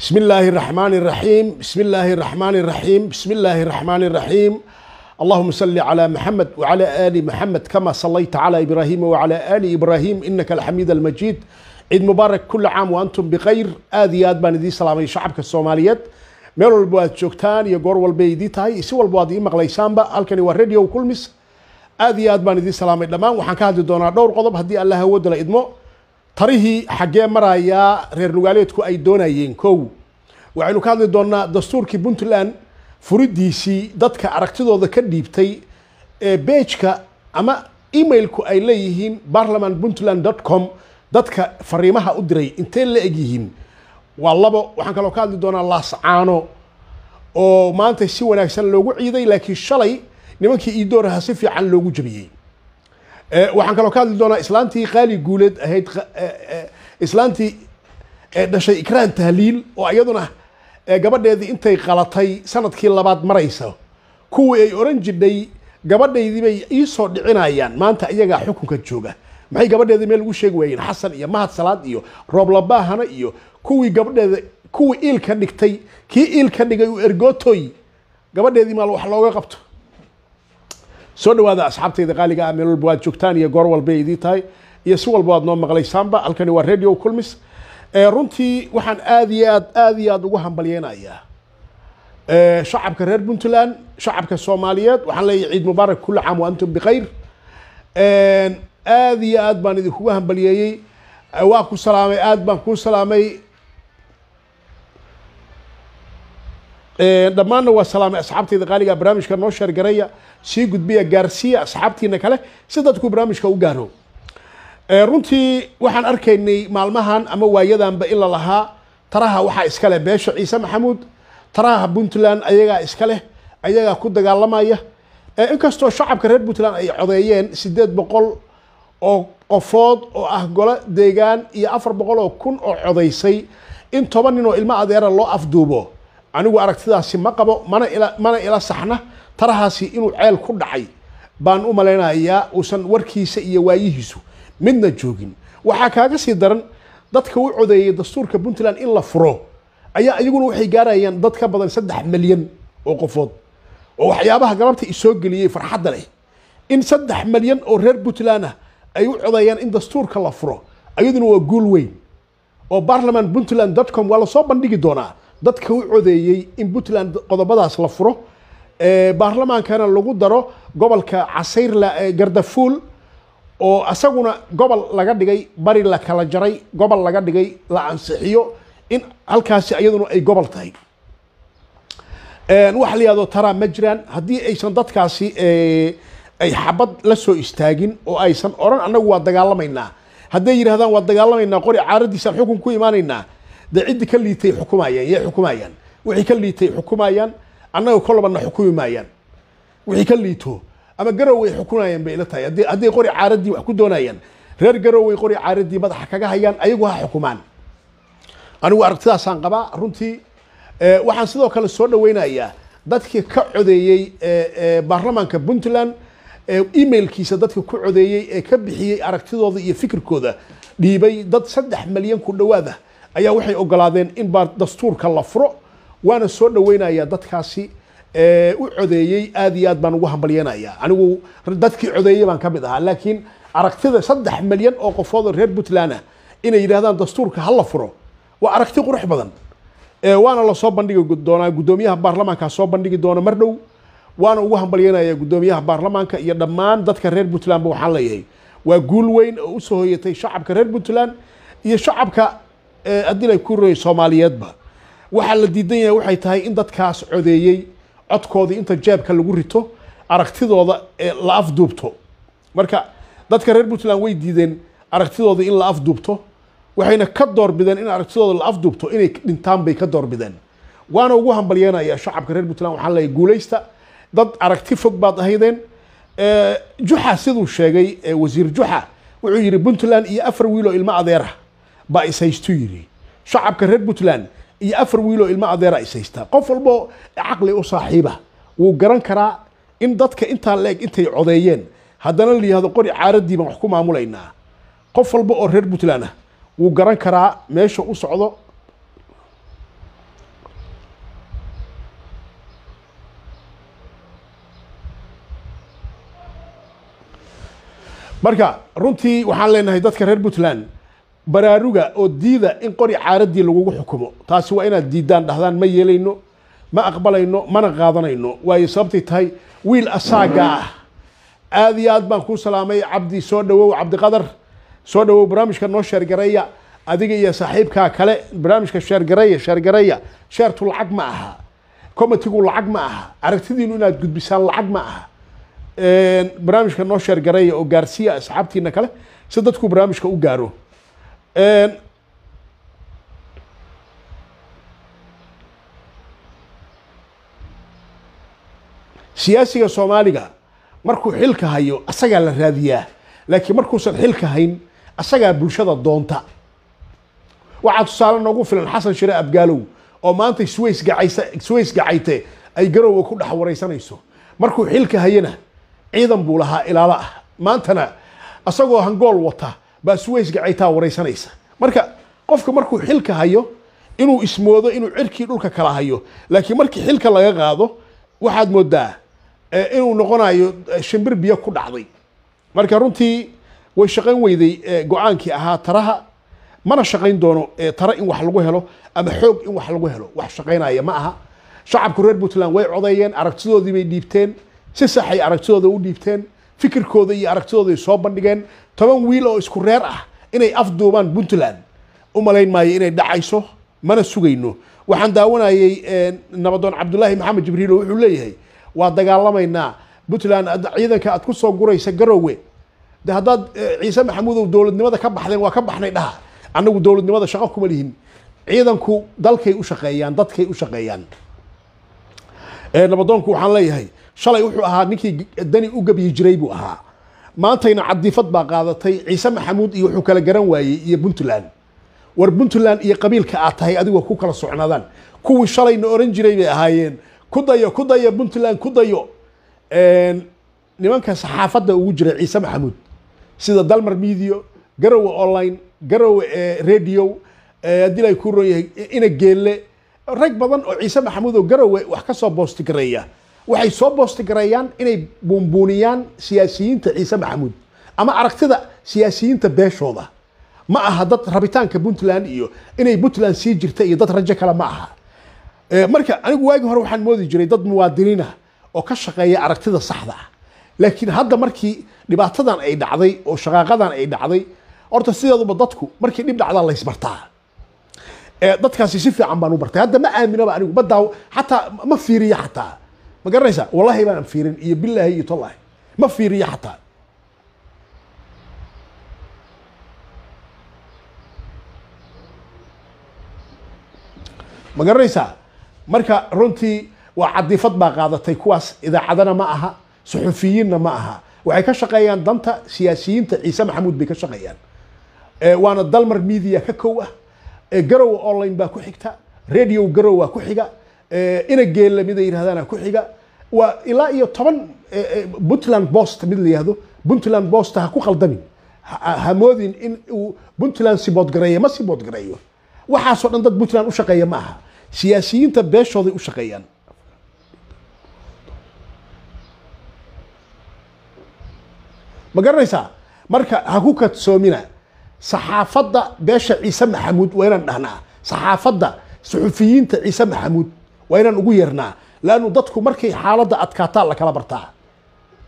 بسم الله الرحمن الرحيم بسم الله الرحمن الرحيم بسم الله الرحمن الرحيم اللهم صل على محمد وعلى آل محمد كما صليت على إبراهيم وعلى آل إبراهيم إنك الحميد المجيد عيد مبارك كل عام وأنتم بخير آدي آد بان دي سلامي شعبك الصوماليات meel walba waad joogtaan iyo goor walba idii tahay si walba waad ii maqlaysaanba halkani waa radio kulmis aad iyo aad baan idiin salaamay dhammaan waxaan ka hadli doonaa dhowr qodob haddii allah awoodda la idmo tarihii xaggee marayaa reer nugaaleedku ay doonayeen kow. Waxaynu ka hadli doonaa dastuurkii puntland furidiisii dadka aragtidooda ka dhiibtay ee beejka ama emailku ay leeyihiin parliament puntland com dadka fariimaha u diray intee la eg yihiin. Waa labo waxaan kaloo ka hadli doonaa laascaano oo maanta si wanaagsan loogu ciiday laakiin shalay nimankii iidooraha si fiican loogu jabiyey waxaan kaloo ka hadli doonaa islaantii qaali guuleed ahayd islaantii dhashay ikraan tahliil oo iyaduna gabadheedii intay qalatay sannadkii labaad maraysa kuwii ay oran jidhay gabadhaydii bay iisoo dhicinayaan maanta iyagaa xukunka jooga. Maxay gabadheeda meel ugu sheegi waayeen xasan iyo mahad salaad iyo rooblabahana iyo kuwii gabadheeda kuwii iilka dhigtay kii iilka dhigay uu ergootoy gabadheedii maal wax looga qabto soo dhawaada asxaabtayda qaaliga ah meel walba waad joogtaan iyo goor walba idii tahay iyo si walba waad noo maqlaysaanba halkani waa radio culmis runtii waxaan aad iyo aad aad iyo aad ugu hambalyeynayaa shacabka reer puntland shacabka soomaaliyeed waxaan leeyahay ciid mubaarak kulli caam wa antum bikhayr. Aad iyo aad baan idinkugu hambalyeeyey waa ku salaamay aad baan kuu salaamay dhammaanna waa salaamay asxaabtayda qaaliga barnaamijka noo sheergaraya sii gudbiya gaarsiiya asxaabtiina kale si dadku barnaamijka u gaaro. Runtii waxaan arkaynay maalmahan ama waayadanba in la lahaa taraha waxaa iska leh beesha ciise maxamuud taraha puntland ayagaa iska leh ayagaa ku dagaalamaya. Inkastoo shacabka reer puntland ay codeeyeen sideed boqol oo qofood oo ah golo deegaan iyo afar boqol oo kun oo codaysay in toban nin oo ilmo adeera loo afduubo anigu aragtidaasi ma qabo mana ila mana ila saxna. Tarahaasi inuu ceel ku dhacay baan u malaynayaa uusan warkiisa iyo waayihiisu midna joogin. Waxaa kaaga sii daran dadka u codeeyay dastuurka puntland in la furo ayaa iyaguna waxay gaarayaan dad ka badan saddex milyan oo qofood. Oo waxyaabaha galabta isoo geliyey farxadda leh. In saddex milyan oo reer puntland ah ay u codeeyaan in dastuurka la furo ayaduna waa guul weyn. Oo parliament puntland com waa la soo bandhigi doonaa dadka u codeeyey in puntland qodobadaas la furo baarlamaankana lagu daro gobolka casayrla gardafuul oo isaguna gobol laga dhigay bari la kala jaray gobol laga dhigay la ansixiyo in halkaasi iyaduna ay gobol tahay. Waxa la yihahdo taraa ma jiraan. Haddii aysan dadkaasi ay xabad la soo istaagin oo aysan odhan annagu waa dagaalamaynaa. Hadday yidhahdaan waa dagaalamaynaa qori caaradiisaan xukun ku imaanaynaa dee ciddi ka liitay xukumayaan yay xukumayaan. Wixii ka liitay xukumayaan annaga kolabana xukumi maayaan wixii ka liito ama garow ay xukunayaan bay ila tahay. Haddii hadday qori caaradii wax ku doonayaan reer garoway qori caaradii madaxa kaga hayaan ayagu ha xukumaan. Anigu aragtidaasaan qabaa runtii waxaan sidoo kale soo dhaweynayaa dadkii ka codeeyey baarlamaanka puntland emailkiisa dadka ku codeeyey ee ka bixiyey aragtidooda iyo fikirkooda dhiibay dad saddex milyan ku dhowaada ayaa waxay ogolaadeen in baa dastuurka la furo waana soo dhaweynayaa dadkaasi u codeeyey aad iyo aad baan ugu hambalyeenaya anigu dadkii codeeyey baan ka mid ahaa laakiin aragtida saddex milyan oo qofood oo reer puntland ah inay yidhahdaan dastuurka ha la furo waa aragti qurux badan. Waana la soo bandhigi doonaa guddoomiyaha baarlamaanka soo bandhigi doona mar dhow waana ugu hambalyeynaya guddoomiyaha baarlamaanka iyo dhammaan dadka reer puntlandba waxaan leeyahay. Waa guul weyn oo u soo hoyatay shacabka reer puntland iyo shacabka haddii ay ku royay soomaaliyeedba waxaa la diidan yahay waxay tahay in dadkaas codeeyey codkoodii inta jeebka lagu rito aragtidooda la afduubto marka dadka reer puntland way diideen aragtidooda in la afduubto waxayna ka doorbideen in aragtidooda la afduubto inay dhintaan bay ka doorbideen waana ugu hambalyeenaya shacabka reer puntland waxaan leeyahay guulaysta. Dad aragti fog baad ahaydeen. Juxa siduu sheegay wasiir juxa wuxuu yidhi puntland iyo afar wiiloo ilmo adeera baa is haystu yidhi shacabka reer puntland iyo afar wiiloo ilmo adeera is haysta qof walboo caqli u saaxiiba. Wuu garan karaa in dadka intaa la-eg intay codeeyeen. Haddana la yihahdo qori caaradii baan wax ku maamulaynaa. Qof walba oo reer puntland ah wuu garan karaa meesha u socdo. Marka runtii waxaan leenahay dadka reer puntland baraaruga oo diida in qori caaradii lagugu xukumo. Taasi waa inaad diidaan dhahdaan ma yeelayno ma aqbalayno mana qaadanayno. Waayo sababtay tahay wiil asaaga ah. Aad iyo aad baan kuu salaamay cabdi soo dhawow cabdiqadar soo dhawow barnaamijka noo sheergareeya adiga iyo saaxiibkaa kale barnaamijka sheergareeya sheergareeya sheertu lacag ma aha. Comitigu lacag ma aha. Aragtidiinu inaad gudbisaan lacag ma aha. Barnaamijka noo sheergareeya oo gaarsiiya asxaabtiina kale si dadku barnaamijka u gaaro siyaasiga soomaaliga markuu xilka hayo asagaa la raadiyaa. Laakiin markuusan xilka hayn asagaa bulshada doonta. Waxaa tusaale noogu filan xasan shire abgaalow oo maanta sways gacaysa sways gacayte ay garowa ku dhex waraysanayso markuu xilka hayana ciidan buu lahaa ilaalo ah. Maantana asagoo hangool wata baa sways gacaytaa waraysanaysa marka qofka markuu xilka hayo inuu ismoodo inuu cirkii dhulka kala hayo laakiin markii xilka laga qaado waxaad moodaa inuu noqonayo shimbir biyo ku dhacday. Marka runtii way shaqayn weyday go'aankii ahaa taraha mana shaqayn doono tara in wax lagu helo ama xoog in wax lagu helo. Wax shaqaynaya ma aha. Shacabku reer puntland way codeeyeen aragtidoodii bay dhiibteen si saxay aragtidooda u dhiibteen fikirkooda iyo aragtidooday soo bandhigeen toban wiil oo isku reer ah inay afduubaan puntland. U malayn maayo inay dhacayso mana sugayno. Waxaan daawanayay nabadoon cabdulaahi maxamed jibriil oo wuxuu leeyahay waa dagaalamaynaa. Puntland ciidanka aad ku soo guraysa garowe de haddaad ciise maxamuudow dowladnimada ka baxdeen waa ka baxnay dhaha. Annagu dowladnimada shaqo kuma lihin. Ciidanku dalkay u shaqeeyaan dadkay u shaqeeyaan. Nabadoonku waxaan leeyahay shalay wuxuu ahaa ninkii dani u gebyi jiray buu ahaa. Maantayna cadiifad baa qaadatay ciise maxamuud iyo wuxuu kala garan waayey iyo puntland. War puntland iyo qabiilka aad tahay adigoo ku kala socnaadaan. Kuwii shalayna oran jiray bay ahaayeen. Ku dayo ku dayo puntland ku dayo. Nimanka saxaafadda ugu jira ciise maxamuud. Sida dalmar medio garowe online garowe radio haddii lay ku ron yahay ina geelle. Rag badan oo ciise maxamuud oo garowe wax ka soo boostigareeya waxay soo boostigareeyaan inay buunbuuniyaan siyaasiyiinta ciise maxamuud. Ama aragtida siyaasiyiinta beeshooda. Ma aha dad rabitaanka puntland iyo inay puntland sii jirta iyo dad rajo kale ma aha. Marka anigu waagi hore waxaan moodi jiray dad muwaadiniina oo ka shaqeeya aragtida saxda ah. Laakiin hadda markii dhibaatadan ay dhacday oo shaqaaqadan ay dhacday horta sideeduba dadku markii dhib dhacdaa la ysbartaa dadkaasi si fiican baan u bartay. Hadda ma aaminaba anigu badaa xataa ma fiiriya xataa ma garanaysa wallahi baan fiirin iyo bilaahi iyo tollahi ma fiiriya xataa. Ma garanaysaa? Marka runtii waa cadiifad baa qaadatay kuwaas idaacadana ma aha suxufiyiinna ma aha. Waxay ka shaqeeyaan danta siyaasiyiinta ciise maxamuud bay ka shaqeeyaan. Waana dalmar media ka kow ah. Garowe online baa ku xigta radio garow waa ku xiga. Ina geella mid ay yidhahdaana ku xiga waa ilaa iyo toban puntland bost mid la yihahdo puntland bost ha ku qaldamin ha moodin in uu puntland siboodgareeyo ma siboodgareeyo waxaasoo dhan dad puntland u shaqeeya ma aha. Siyaasiyiinta beeshooday u shaqeeyaan. Ma garanaysaa? Marka ha ku kadsoomina saxaafadda beesha ciise maxamuud waa inaan dhahnaa. Saxaafadda suxufiyiinta ciise maxamuud waa inaan ugu yeernaa laannu dadku markay xaaladda adkaataa la kala bartaa.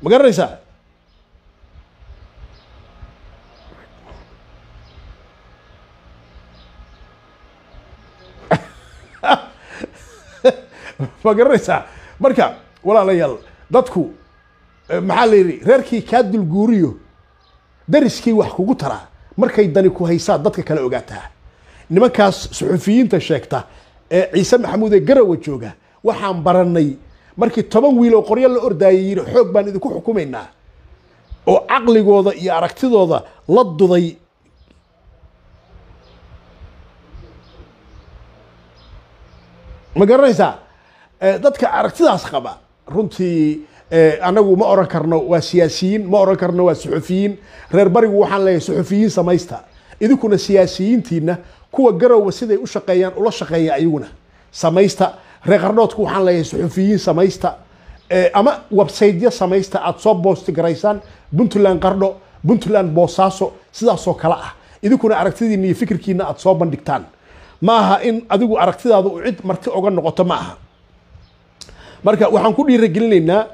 Ma garanaysaa? Ma garanaysaa? Marka walaalayaal dadku maxaa la yidhi reerkii kaa dulguuriyo dariskii wax kugu taraa markay dani ku haysaa dadka kale ogaataa. Nimankaas suxufiyiinta sheegta ee ciise maxamuud ee garowa jooga waxaan baranay markii toban wiil oo qoryo la ordaayay yidhi xoog baan idinku xukumaynaa. Oo caqligooda iyo aragtidooda la duday. Ma garanaysaa? Dadka aragtidaas qaba. Runtii anagu ma oran karno waa siyaasiyiin ma oran karno waa suxufiyiin. Reer barigu waxaan leeyahay suxufiyiin samaysta. Idinkuna siyaasiyiintiina kuwa garowa siday u shaqeeyaan ula shaqeeya ayaguna samaysta reer qardhoodku waxaan leeyahay suxufiyiin samaysta ama websaytyo samaysta aad soo boosti garaysaan puntland qardho puntland boosaaso sidaasoo kale ah. Idinkuna aragtidiina iyo fikirkiina aad soo bandhigtaan. Ma aha in adigu aragtidaada u cid marti oga noqoto ma aha. Marka waxaan ku dhiiragelinaynaa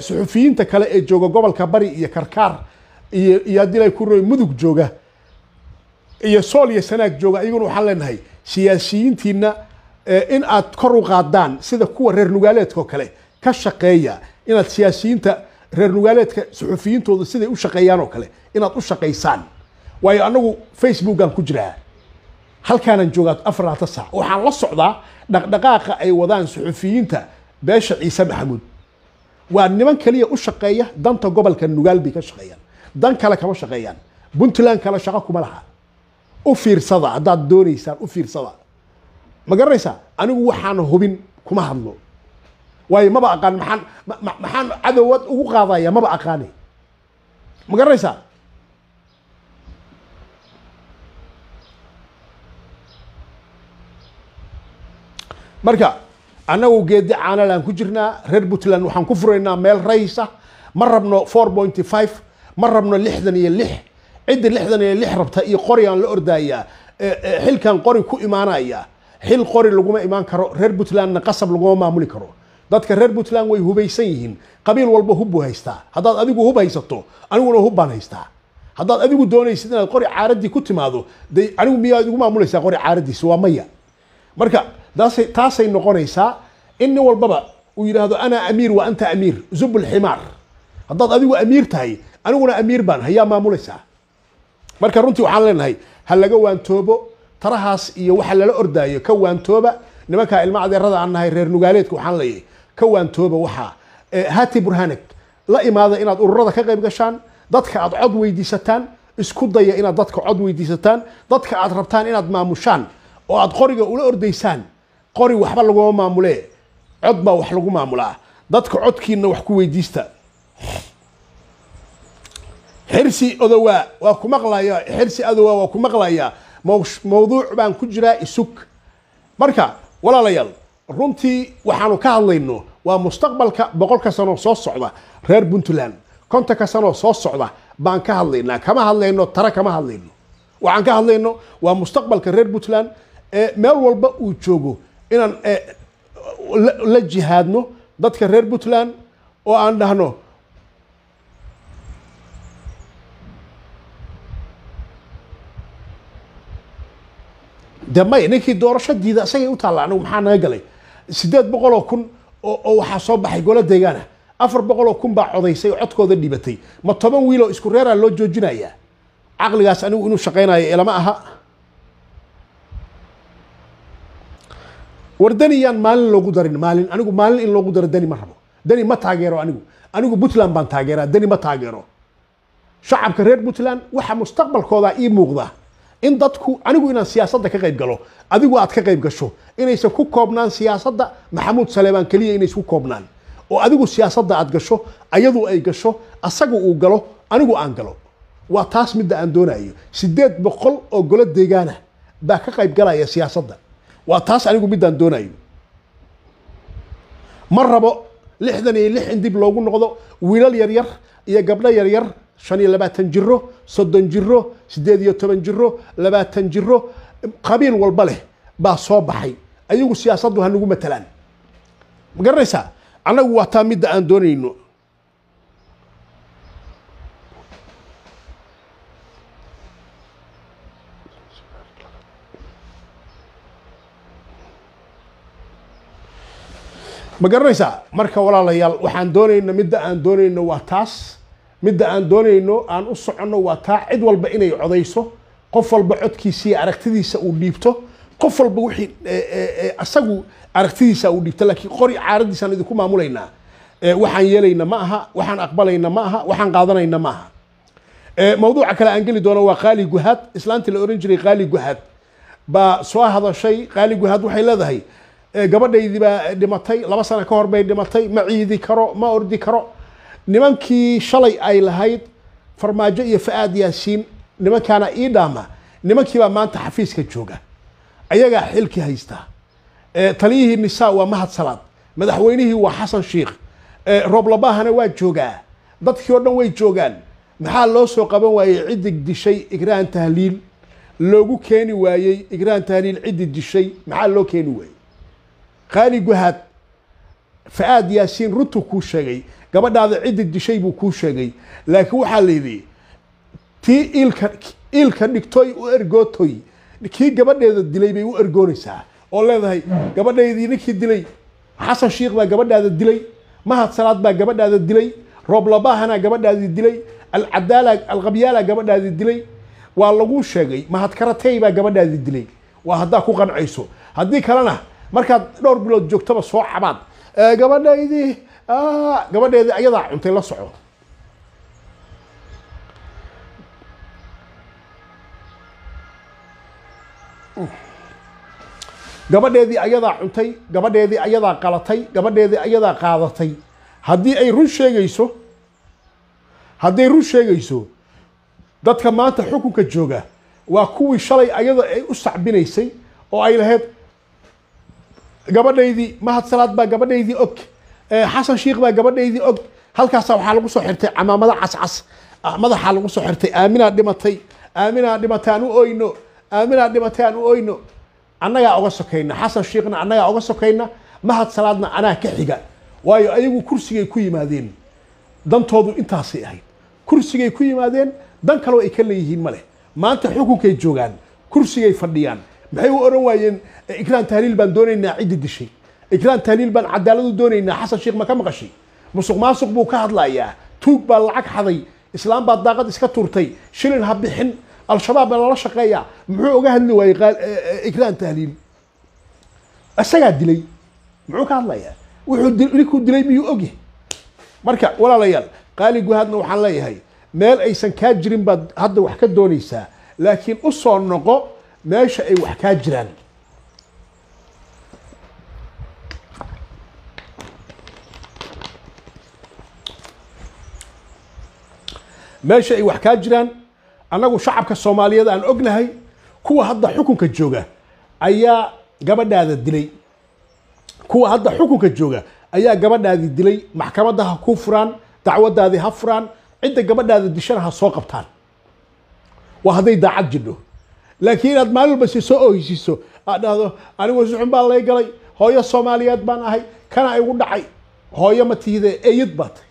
suxufiyiinta kale ee jooga gobolka bari iyo karkaar iyo iyo haddii la ku roy mudug jooga iyo sool iyo sanaag jooga iyaguna waxaan leenahay siyaasiyiintiina in aad kor u qaadaan sida kuwa reer nugaaleedka oo kale ka shaqeeya inaad siyaasiyiinta reer nugaaleedka suxufiyiintooda siday u shaqeeyaan oo kale inaad u shaqaysaan. Waayo anagu facebookaan ku jiraa halkaanan joogaa afar saac. Waxaan la socdaa dhaqdhaqaaqa ay wadaan suxufiyiinta beesha ciise maxamuud. Waa niman kaliya u shaqeeya danta gobolka nugaal bay ka shaqeeyaan. Dan kale kama shaqeeyaan. Puntland kale shaqo kuma laha. U fiirsada haddaad doonaysaan u fiirsada ma garanaysaa anigu waxaan hubin kuma hadlo. Waayo maba aqaan maxaan ma- ma- maxaan cadowad ugu qaadaya? Maba aqaani ma garanaysaa marka annagu geedi caanalaan ku jirnaa reer puntland waxaan ku furaynaa meel raysa ma rabno four pointy five ma rabno lixdan iyo lix cidda lixdan iyo lix rabta iyo qorigaan la ordayaa eh, eh, xilkan qori ku imaanaya xil qori laguma imaan karo reer puntlandna qasab laguma maamuli karo. Dadka reer puntland way hubaysan yihiin. Qabiil walba hub buu haystaa. Haddaad adigu hub haysato aniguna hub baan haystaa. Haddaad adigu doonaysid inaad qori caaradii ku timaado de anigu miyaad igu maamulaysaa qori caaradiisa? Waa maya. Marka taasay noqonaysaa in nin walbaba uu yidhaahdo ana amiir wa anta amiir. Zub lximaar haddaad adigu amiir tahay aniguna amiir baan hayaa maamulaysaa. Marka runtii waxaan leenahay ha laga waantoobo tarahaas iyo waxa lala ordaayo ka waantooba nimankaa ilma adeerada aan nahay reer nugaaleedka waxaan leeyahay ka waantooba waxaa Eh, hati burhanek la imaada inaad ururada ka qayb gashaan dadka aad cod weydiisataan isku daya inaad dadka cod weydiisataan dadka aad rabtaan inaad maamushaan oo aad qoriga ula ordaysaan qori waxba laguma maamulee cod baa wax lagu maamulaa dadka codkiina wax ku weydiista. Xirsi odowaa waa ku maqlaya xirsi adowaa waa ku maqlayaa mawduuc baan ku jiraa isug. Marka walaalayaal runtii waxaanu ka hadlayno waa mustaqbalka boqolka sano soo socda reer puntland. Kontonka sano soo socda baan ka hadlaynaa kama hadlayno tara kama hadlayno. Waxaan ka hadlayno waa mustaqbalka reer puntland ee meel walba uu joogo inaan eh, la jihaadno dadka reer puntland oo aan dhahno de may ninkii doorasho diida isagay u taalla anigu maxaa naga galay? Sideed boqol oo kun oo waxaa soo baxay golo deegaana. Afar boqol oo kun baa codaysay oo codkooda dhibatay. Ma toban wiil oo isku reeraa loo joojinayaa caqligaas anigu inuu shaqaynayo ilama aha. War dani maalin loogu darin maalin. Anigu maalin in loogu daro dani ma rabo. Dani ma taageero anigu. Anigu puntland baan taageeraa dani ma taageero. Shacabka reer puntland waxa mustaqbalkooda ii muuqda in dadku anigu inaan siyaasadda ka qayb galo adigu aad ka qayb gasho inaysan ku koobnaan siyaasadda maxamuud saleebaan keliya inaysan ku koobnaan. Oo adigu siyaasadda aad gasho ayadu ay gasho asagu uu galo anigu aan galo. Waa taas midda aan doonayo sideed boqol oo golo deegaana baa ka qayb galaya siyaasadda waa taas anigu middaan doonayo ma rabo lixdan iyo lix in dib loogu noqdo wiilal yaryar iyo gabdho yaryar shan iyo labaatan jiro soddon jiro siddeed iyo toban jiro labaatan jiro qabiil walba leh baa soo baxay ayagu siyaasaddu ha nagu matalaan ma garanaysaa annagu waa taa midda aan doonayno ma garanaysaa marka walaalayaal waxaan doonayno midda aan doonayno waa taas midda aan doonayno aan u soconno waa taa cid walba inay codayso qof walba codkiisa aragtidiisa uu dhiibto qof walba wixii eh, eh, eh, asagu aragtidiisa uu dhiibto laakiin qori caaradiisaan idinku maamulaynaa. Waxaan yeelayna ma aha waxaan aqbalayna ma aha waxaan qaadanayna ma aha. Mawduuca kale aan geli doono waa qaali guhaad islaantii la oran jiray qaali guhaad baa soo hadashay qaali guhaad waxay leedahay gabadhaydii baa dhimatay laba sano ka hor bay dhimatay ma ciidi karo ma ordi karo nimankii shalay ay lahayd farmaajo iyo fa-aad yaasiin nimankaana ii dhaama nimankiibaa maanta xafiiska jooga. Ayagaa xilkii haystaa. Taliyihii nisaa waa mahad salaad. Madaxweynihii waa xasan shiikh Eh, rooblabahana waa joogaa. Dadkii oo dhan way joogaan. Maxaa loo soo qaban waayey ciddig dishay igraan tahliil? Loogu keeni waayey igraan tahliil ciddi dishay. Maxaa loo keeni waayey? Qaali guhaad fa-aad yaasiin runtuu kuu sheegay gabadhaada ciddi dishay buu kuu sheegay laakiin waxaa la yidhi tii iilka iilka dhigtoy u ergootoy kii gabadheeda dilay bay u ergoonaysaa oo leedahay gabadhaydii ninkii dilay xasan shiikh baa gabadhaada dilay mahad salaad baa gabadhaada dilay rooblabahana gabadhaadii dilay alcadaala alqabyaala gabadhaadii dilay waa laguu sheegay mahad karatey baa gabadhaadii dilay waa haddaa ku qancayso haddii kalena markaad dhowr bilood joogtaba soo cabaad "Ee, gabadhaydii ah, gabadheedii ayadaa cuntay la soco gabadheedii ayadaa cuntay gabadheedii ayadaa qalatay gabadheedii ayadaa qaadatay. Haddii ay run sheegayso hadday run sheegayso dadka maanta xukunka jooga waa kuwii shalay ayada ay u sacbinaysay oo ay lahayd gabadhaydii mahad salaad baa gabadhaydii og. Eh, xasan shiikh baa gabadhaydii og. Halkaasa waxaa lagu soo xirtay camaamado cascas. Ah, madaxaa lagu soo xirtay aaminaa dhimatay. Aaminaa dhimatay aan u oyno. Aaminaa dhimatay aan u oyno. Annagaa oga sokayna xasan shiikhna annagaa oga sokayna mahad salaadna anaa ka xiga. Waayo ayagu kursigay ku yimaadeen. Dantoodu intaasay ahayd. Kursigay ku yimaadeen. Dan kaloo ay ka leeyihiin ma leh maanta xukunkay joogaan. Kursigay fadhiyaan maxay u oran waayeen "Eh, ikraan tahliil baan doonaynaa ciddi dishay. Ikraan tahliil baan cadaaladu doonaynaa xasan sheekh ma ka maqashay. Musuq maasuq buu ka hadlayaa. Tuug baa lacag xaday. Islaam baa daaqad iska turtay shilin ha bixin. Al-shabaab baa lala shaqeeyaa. Muxuu oga hadli waayey ikraan tahliil isagaa dilay. Muxuu ka hadlayaa? Wuxuu ninkuu dilay miyuu ogyahay marka walaalayaal qaali guhaadna waxaan leeyahay meel aysan kaa jirin baad hadda wax ka doonaysaa laakiin u soo noqo meesha ay wax kaa jiraan. Meesha ay wax kaa jiraan annagu shacabka soomaaliyeed aan ognahay kuwa hadda xukunka jooga ayaa gabadhaada dilay. Kuwa hadda xukunka jooga ayaa gabadhaadii dilay maxkamadda ha kuu furaan dacwadaadii ha furaan cidda gabadhaada dishana ha soo qabtaan. Waa hadday daacad jidho laakiin inaad maalin soo oheysiiso aad dhahdo anigu suxun baa lay galay hooyo soomaaliyeed baan ahay kana igu dhacay hooyo ma tihide eyad baa tahay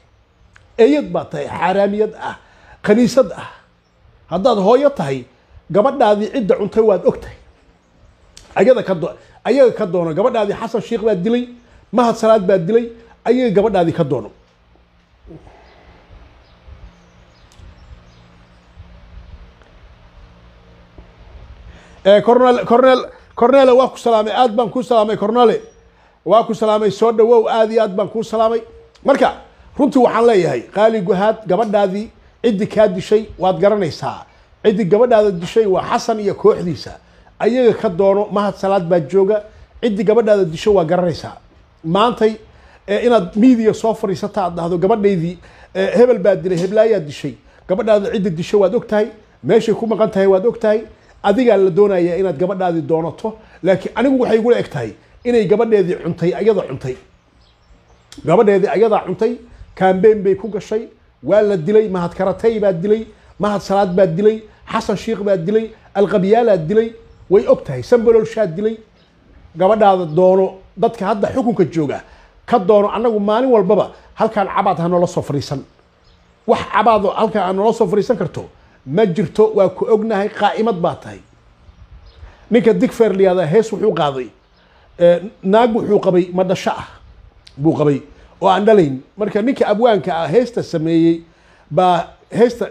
eyad baa tahay xaaraamiyad ah kaniisad ah. Haddaad hooyo tahay gabadhaadii cidda cuntay waad og tahay. Ayada ka ayaga ka doono gabadhaadii xasan sheikh baa dilay mahad salaad baa dilay ayaga gabadhaadii ka doono cornel cornel cornele waa ku salaamay aad baan kuu salaamay cornele waa ku salaamay soo dhawow aad iyo aad baan kuu salaamay. Marka runtii waxaan leeyahay qaali guhaad gabadhaadii ciddi kaa dishay waad garanaysaa. Ciddi gabadhaada dishay waa xasan iyo kooxdiisa. Ayaga ka doono mahad salaad baa jooga. Ciddi gabadhaada disho waa garanaysaa. Maantay eh, inaad miidiya soo fadhiisata aad dhahdo gabadhaydii eh, hebel baa dilay heblaayaa dishay. Gabadhaada ciddi disho waad og tahay meeshay ku maqan tahay waad og tahay adigaa la doonaya inaad gabadhaadii doonato laakiin anigu waxay igula eg tahay inay gabadheedii cuntay ayada cuntay. Gabadheedii ayadaa cuntay kaambeen bay ku gashay waa la dilay mahad karatay baa dilay mahad salaad baa dilay xasan shiikh baa dilay alqabyaalaa dilay way og tahay sambalolshaa dilay. Gabadhaada doono dadka hadda xukunka jooga ka doono annagu maalin walbaba halkaan cabaad ha noola soo fadhiisan. Wax cabaado halkaan aad noola soo fadhiisan karto ma jirto waa ku ognahay qaa'imad baa tahay. Ninka digfer hees wuxuu qaaday. Naag wuxuu qabay madhasho ah buu qabay. Oo aan dhalayn. Marka ninka abwaanka ah heesta sameeyey baa heesta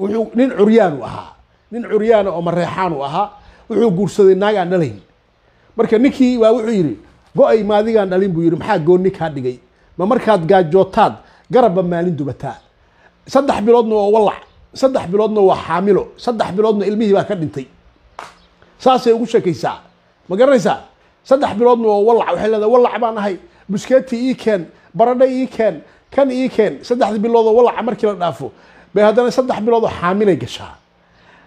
wuxuu nin curyaanu ahaa. Nin curyaana oo mareexaanu ahaa. Wuxuu guursaday naag aan dhalayn. Marka ninkii waa wuxuu yidhi go'ay maadigaan dhalin buu yidhi. Maxaa goonni kaa dhigay? Ma markaad gaajootaad garabba maalin dubataa. Saddex biloodna waa walac saddex biloodna waa xaamilo saddex biloodna ilmihii baa ka dhintay. Saasay ugu sheekaysaa. Ma garanaysaa? Saddex biloodna waa walac waxay leedahay walac baan ahay. Buskeeti ii keen baradha ii keen kan ii keen saddexda biloodoo walaca markii la dhaafo. Bay haddana saddex biloodoo xaamilay gashaa.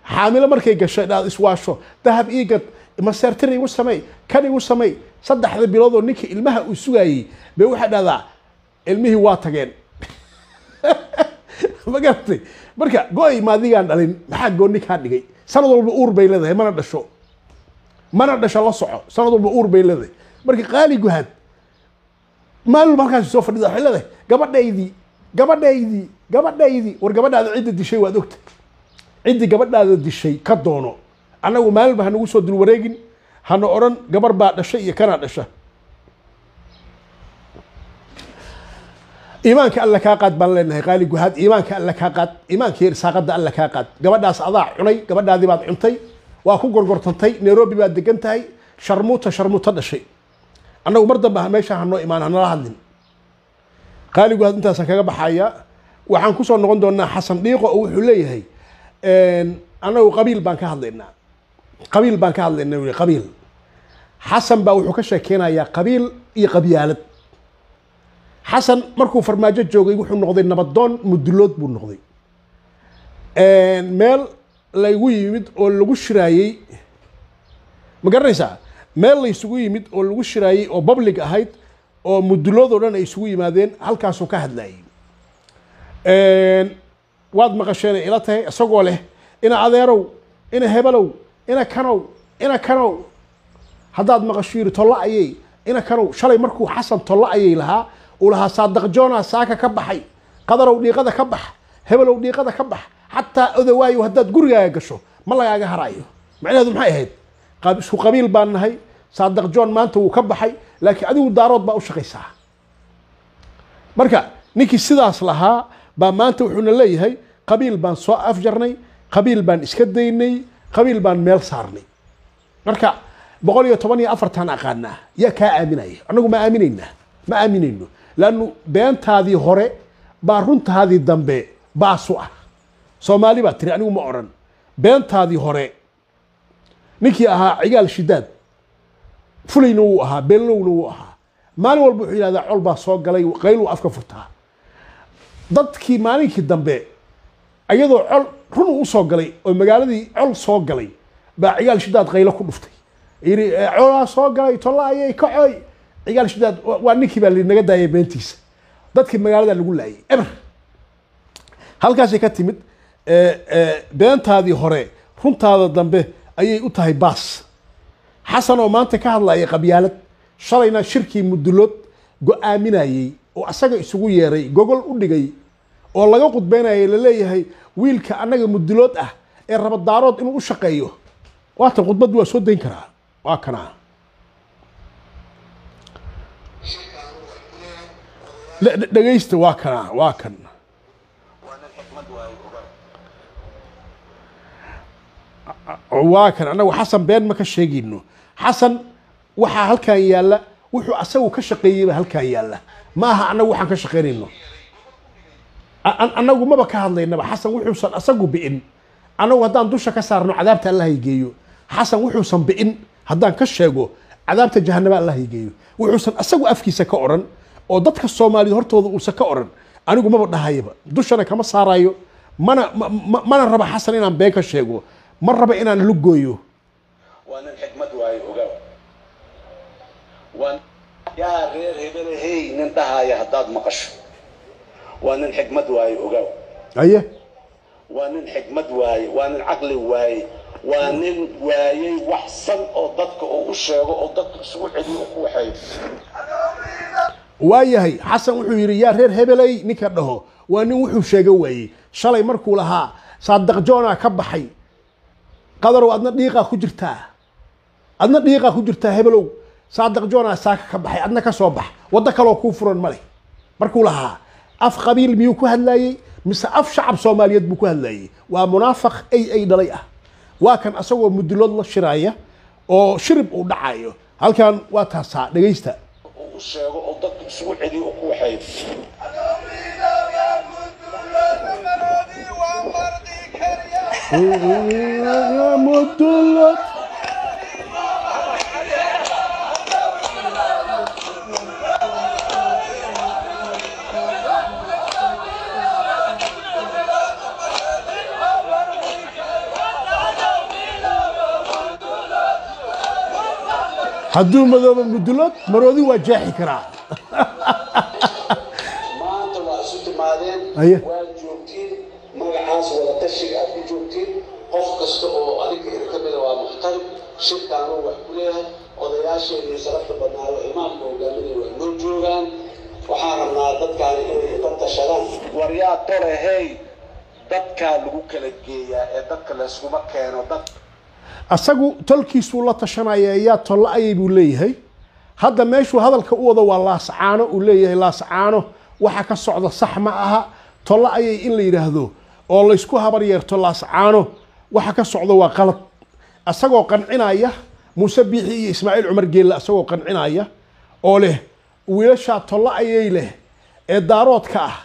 Xaamilo markay gashay dhaad iswaasho dahab ii gad maseertir igu samey kan igu samey saddexda biloodoo ninka ilmaha uu sugayey bay waxay dhahdaa ilmihii waa tageen ma garatay marka go'ay maadigaan dhalin maxaa gooni kaa dhigay. Sanad walba uur bay leedahay mana dhasho. Mana dhasho la soco. Sanad walba uur bay leedahay. Marka qaali guhaad maalin walba halkaasi soo fadhida waxay leedahay gabadhaydii gabadhaydii gabadhaydii war gabadhaada cidda dishay waad ogta ciddii gabadhaada dishay ka doono. Annagu maalinba hanagu soo dul wareegin hana odhan gabar baa dhashay iyo kanaa dhasha iimaanka alla kaa qaad baan leenahay qaali guhaad iimaanka alla kaa qaad iimaanka irsaaqada alla kaa qaad. Gabadhaas adaa cunay gabadhaadii baad cuntay waa ku gorgortantay nairobi baad degan tahay sharmuuta sharmuuta dhashay. Annagu mar dambe meesha hanoo imaan hanala hadlin. Qaali guhaad intaasaan kaga baxaya waxaan ku soo noqon doonaa xasan dhiiqo oo wuxuu leeyahay annagu qabiil baan ka hadlaynaa. Qabiil baan ka hadlaynaa qabiil. Xasan baa wuxuu ka sheekeynayaa qabiil iyo qabyaalad xasan markuu farmaajo joogay wuxuu noqday nabadoon mudulood buu noqday. Meel laygu yimid oo lagu shiraayey ma garanaysaa? Meel laysugu yimid oo lagu shiraayey oo public ahayd oo mudulood oo dhan ay isugu yimaadeen halkaasuu ka hadlayay. Waad maqasheen ila tahay isagoo leh ina adeerow ina hebelow ina kanow ina kanow. Haddaad maqasho yiri tollo ayay. Ina kanow shalay markuu xasan tollo ayay lahaa uu lahaa saadaq joona saaka ka baxay qadarow dhiiqada ka bax hebelow dhiiqada ka bax xataa odawaayo haddaad gurigaaga gasho ma lagaaga harayo macnaheedu maxay ahayd? Isku qabiil baan nahay saadaq john maanta wuu ka baxay laakiin adigu daarood baa u shaqaysaa. Marka ninkii sidaas lahaa baa maanta wuxuuna leeyahay qabiil baan soo afjarnay qabiil baan iska daynay qabiil baan meel saarnay. Marka boqol iyo toban iyo afartan aqaanaa yaa kaa aaminaya annagu ma aaminaynaa ma aaminayno laannu beentaadii hore baa runtaadii dambe baasu ah soomaali baa tiri anigu ma odhan beentaadii hore ninkii ahaa cigaal shidaad fulayna wuu ahaa beellowna wuu ahaa maalin walba wuxuu yidhahdaa col baa soo galay qayluu afka furtaa dadkii maalinkii dambe iyadoo col run u soo galay oo magaaladii col soo galay baa cigaal shidaad qaylo ku dhuftay yidhi colaa soo galay tolla ayay kacoy cigaal shidaad waa ninkii baa linaga daayay beentiisa. Dadkii magaalada lagu laayay eber halkaasay ka timid beentaadii hore runtaada dambe ayay u tahay baas. Xasan oo maanta ka hadlaya qabyaalad shalayna shirkii mudulood go'aaminayey oo asaga isugu yeeray gogol u dhigay oo laga qudbeynaya la leeyahay wiilka annaga mudulood ah ee rabadaarood inuu u shaqeeyo. Waatan khudbaddu waa soo dayn karaa waa kanaa dhegaysta waa kanaa waa kan. Waa kan annagu xasan been ma ka sheegayno xasan waxaa halkan yaalla wuxuu asagu ka shaqeeyeyba halkan yaalla. Ma aha annagu waxaan ka shaqeynayno. Annagu maba ka hadlaynaba. Xasan wuxuusan asagu bi'in annagu haddaan dusha ka saarno cadaabta allah haygeeyo xasan wuxuusan bi'in haddaan ka sheego cadaabta jahanaba allah haygeeyo wuxuusan asagu afkiisa ka odhan oo dadka soomaaliyed hortooda uusan ka odhan anigu maba dhahayaba. Dushana kama saarayo mana mana raba xasan inaan been ka sheego ma raba inaan lugooyo waa nin xikmad waayo ogaw. Waa yaa reer hebele hey nin dhahaya haddaad maqasho. Waa nin xikmad waaye ogaw. Aye. Waa nin xikmad waaye waa nin caqli waaye waa nin waayey wax san oo dadka uu u sheego oo dadka isugu celiyo u ku waxeeyo waayahay xasan wuxuu yidhi yaa reer hebeley ninka dhaho. Waa nin wuxuu sheega waayey shalay markuu lahaa saadaq joona ka baxay. Qadarow adna dhiiqaa ku jirtaa adna dhiiqaa ku jirtaa hebelow saadaq joona saaka ka baxay adna ka soo bax. Waddo kaloo kuu furan ma leh. Markuu lahaa af qabiil miyuu ku hadlaayey mise af shacab soomaaliyeed buu ku hadlaayey waa munaafaq ay ay dhalay ah. Waa kan asagoo mudulood la shiraaya oo shirib uu dhacayo halkan waa taasaa dhegaysta uu u sheego oo dadka isugu celiyo u ku waxeeyo mudulood hadduu madoobo mudulood maroodi waa jeexi karaa. Maanta waa isu timaadeen waa joogtiin magacaas wada tashiga aad ku joogtiin. Qof kasta oo adiga ina ka mida waa muxtarib shirkaanoo wax ku leeyahay odayaasheeniyo salafta badnaado imaamka hogaaminaya waa noo joogaan. Waxaan rabnaa dadkaani inay idan tashadaan. Waryaa dole hey dadkaa lagu kala geeyaa ee dadka layskuma keeno dad asagu tolkiisuu la tashanaya yaa tolla ayay buu leeyahay. Hadda meeshuu hadalka u wado waa laascaano uu leeyahay laascaano waxa ka socda sax ma aha. Tolla ayay in la yidhaahdo oo laysku habar yeerto laascaano waxa ka socda waa qalad. Asagoo qancinaya muuse biixi iyo ismaaciil cumar geelle asagoo qancinaya oo leh wiilashaa tolla ayay leh ee daaroodka ah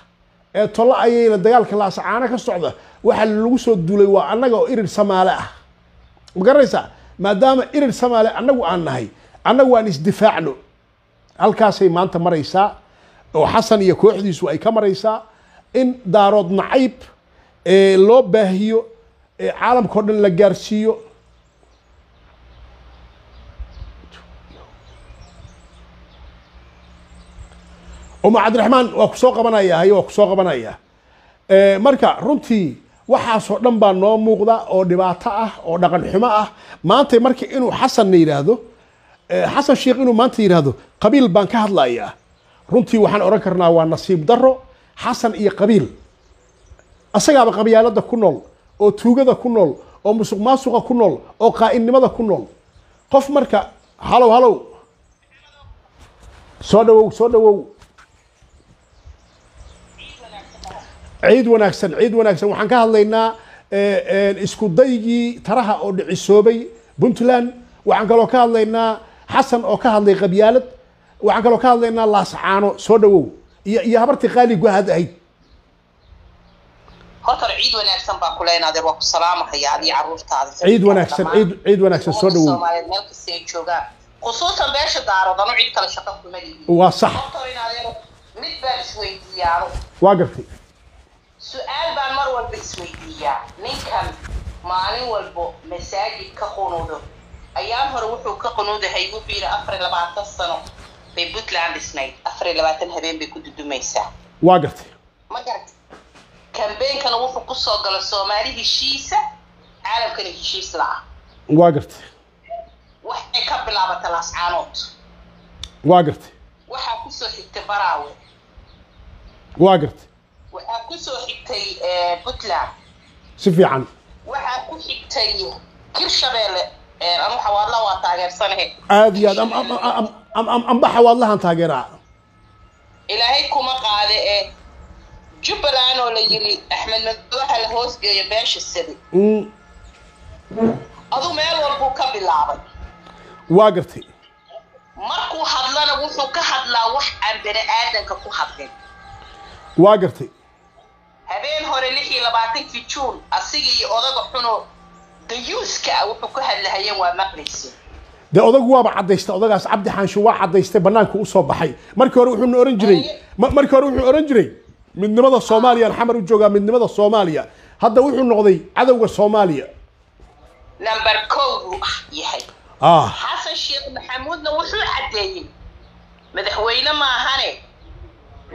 ee tolla ayayna dagaalka laascaano ka socda waxa lagu soo duulay waa annaga oo irir samaale ah ma garanaysaa maadaama irir samaale annagu aan nahay annagu aan isdifaacno halkaasay maanta maraysaa oo xasan iyo kooxdiisu ay ka maraysaa in daarood nacayb loo baahiyo ee caalamkao dhan la gaarsiiyo. Uma cabdiraxmaan waa ku soo qabanaya haye waa ku soo qabanaya marka runtii waxaasoo dhan baa noo muuqda oo dhibaato ah oo dhaqan xumo ah. Maanta marka inuu xasanna yidhaahdo xasan sheekh inuu maanta yidhaahdo qabiil baan ka hadlayaa. Runtii waxaan odhan karnaa waa nasiib daro xasan iyo qabiil. Asagaaba qabyaalada ku nool oo tuugada ku nool oo musuq maasuqa ku nool oo qaa'inimada ku nool. Qof marka halow halow. Soo dhawow soo dhawow ciid wanaagsan ciid wanaagsan. Waxaan ka hadlaynaa isku daygii taraha oo dhicisoobay puntland. Waxaan kaloo ka hadlaynaa xasan oo ka hadlay qabyaalad. Waxaan kaloo ka hadlaynaa laascaano soo dhawow. Iyo iyo habartii qaali guhad ahayd. Horta ciid wanaagsan baa ku leenaade waa ku salaamahaya adiyo caruurtaada. Ciid wanaagsan ciid ciid wanaagsan soo dhawow. Soomaaliyeed meel kasta ay joogaan. Khusuusan beesha daaroodano cid kale shaqo kuma lihin waa sax. Horta inaadeero mid baan isweydiiyaano waa gartay su'aal baan mar walba isweydiiyaa. Ninkan maalin walbo masaajid ka qunuudo. Ayaan hore wuxuu ka qunuudahay wuxuu yidhi afar iyo labaatan sano bay puntland dhisnayd. Afar iyo labaatan habeen bay ku dudumaysaa. Waa gartay. Ma garata kambeynkana wuxuu ku soo galo soomaali heshiisa caalamkana heshiis la-ah waa gartay. Waxay ka bilaabata laascaanood waa gartay. Waxaa ku soo xigtay baraawe. Waa gartay waxaa ku soo xigtay puntland. Si fiican. Waxaa ku xigtay hirshabeelle anu xawaadla waa taageersanahe aad iyo aad am- am- am- am- am- amba xawaadlahan taageeraa. Ilaahay kuma qaade ee jubbaland oo la yiri axmed madooxa la hoosgeeyo beesha sadi Mm, adu meel walbuu ka bilaabay. Waa gartay. Markuu hadlana wuxuu ka hadlaa wax aan bani aadanka ku hadlin. Waa gartay habeen hore lix iyo labaatankii juun asiga iyo odaga xuno dayuuska ah wuxuu ku hadlahayeen waa maqlaysa dee odagu waaba cadaystay odagaas cabdi xaansho waa cadaystay banaanka u soo baxay. Markii hore wuxuuna oran jiray ma- markii hore wuxuu oran jiray midnimada soomaaliya xamar u joogaa midnimada soomaaliya. Hadda wuxuu noqday cadowga soomaaliya. Number kow buu ah yahay. Ah. Xasan sheekh maxamuudna wuxuu caddeeyey madaxweyne maahane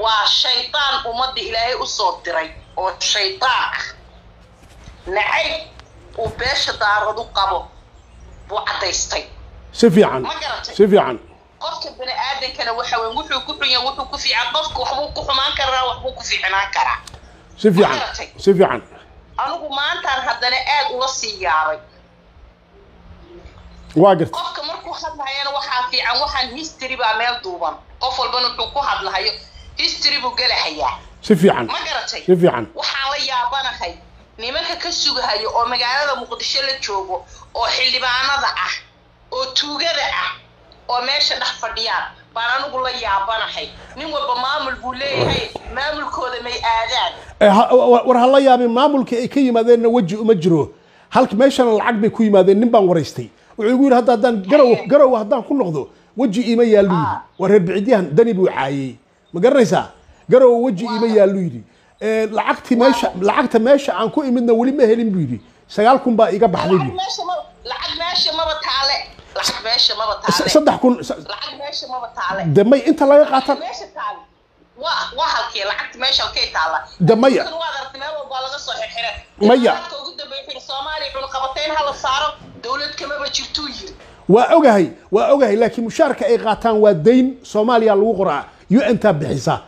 waa shaydaan ummadda ilaahay u soo diray oo shaydaan ah nacayb uu beesha daarad u qabo. Buu caddaystay. Si fiican si fiican. Qofka bani aadankana waxa weyn wuxuu ku xun yahay wuxuu ku fiican. Qofka waxbuu ku xumaan karaa waxbuu ku fiicnaan karaa. Si fiican si fiican. Anigu maantaan haddana aad uga sii yaabay waa gartay. Qofka markuu hadlahayana waxaa fiican waxaan history baa meel duuban. Qof walbana wuxuu ku hadlahayo. History buu gelahayaa si fiican. Ma garatay. Si fiican. Waxaan la yaabanahay nimanka ka sugahayo oo magaalada muqdisho la joogo oo xildhibaanada ah oo tuugada ah oo meesha dhex fadhiyaan baan anigu la yaabanahay nin walba maamul buu leeyahay maamulkooda may aadaan. Eh, ha- war hala yaabin maamulkii ay ka yimaadeenna weji uma jiro. Halka meeshana lacag bay ku yimaadeen nin baan waraystay. Wuxuu igu yidhi hadda haddaan garow garow haddaan ku noqdo weji iima yaallu yidhi waa reer bicidyahan dani buu caayey. Ma garanaysaa garow weji iima yaallu yidhi. Lacagtii meesha lacagta meesha aan ku imidna weli ma helin buu yidhi. Sagaal kun baa iga baxday taale. Saddex kun de may inta laga qaatan De maya. Waa ogahay waa ogahay laakiin mushaarka ay qaataan waa dayn soomaaliya lagu qoraa. Un-taa bixisa yu-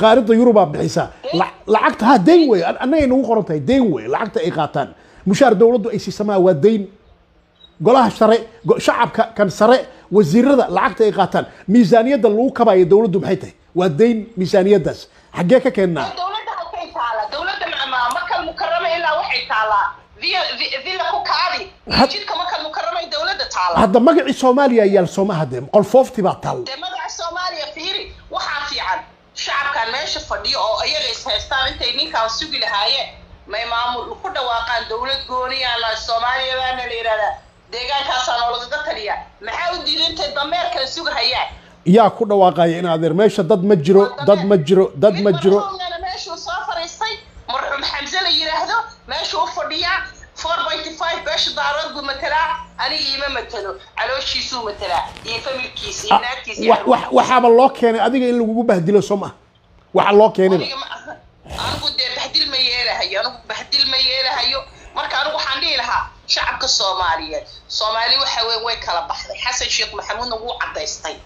qaaradda yurubaa bixisa. La- lacagta ha dayn wey an- annagay nagu qoran tahay dayn wey lacagta ay qaataan. Mushaar dowladdu ay siisamaa waa dayn golaha sare shacabka kan sare wasiirada lacagta ay qaataan. Miisaaniyadda lagu kabayo dowladdu maxay tahay? Waa dayn miisaaniyaddaas. Xaggee ka keennaa hadda magacii soomaaliya yaal sooma hadee qolfoofti baa taal dee magaca soomaaliya fiiri waxaa fiican shacabkan meesha fadhiyo oo iyaga is haystaan intay ninkaan sugi lahaayeen may maamul ku dhawaaqaan dowlad gooniyaana soomaaliya baana la yidhahdaa deegaankaasaa noolagaga taliya maxaa u diiday intay dameerkan sugahayaan yaa ku dhawaaqaya in adeer meesha dad ma jiro dad ma jiro dad ma jiro. meeshuu soo fariistay marxuum xamse la yidhaahdo meeshuu u fadhiyaa four pointy five beesha daarood buu matelaa aniga iima matelo calooshiisuu matelaa iyo familkiisa iyo naagtiisa iyo wa- waxaaba loo keenay adiga in lagugu bahdilo soo ma waxa loo aha. Anigu dee bahdil ma yeelahayo? Anigu bahdil ma yeelahayo? Marka anigu waxaan dhihi lahaa shacabka soomaaliyeed. Soomaali waxa weyn way kala baxday. Xasan sheekh maxamuudna wuu cadaystay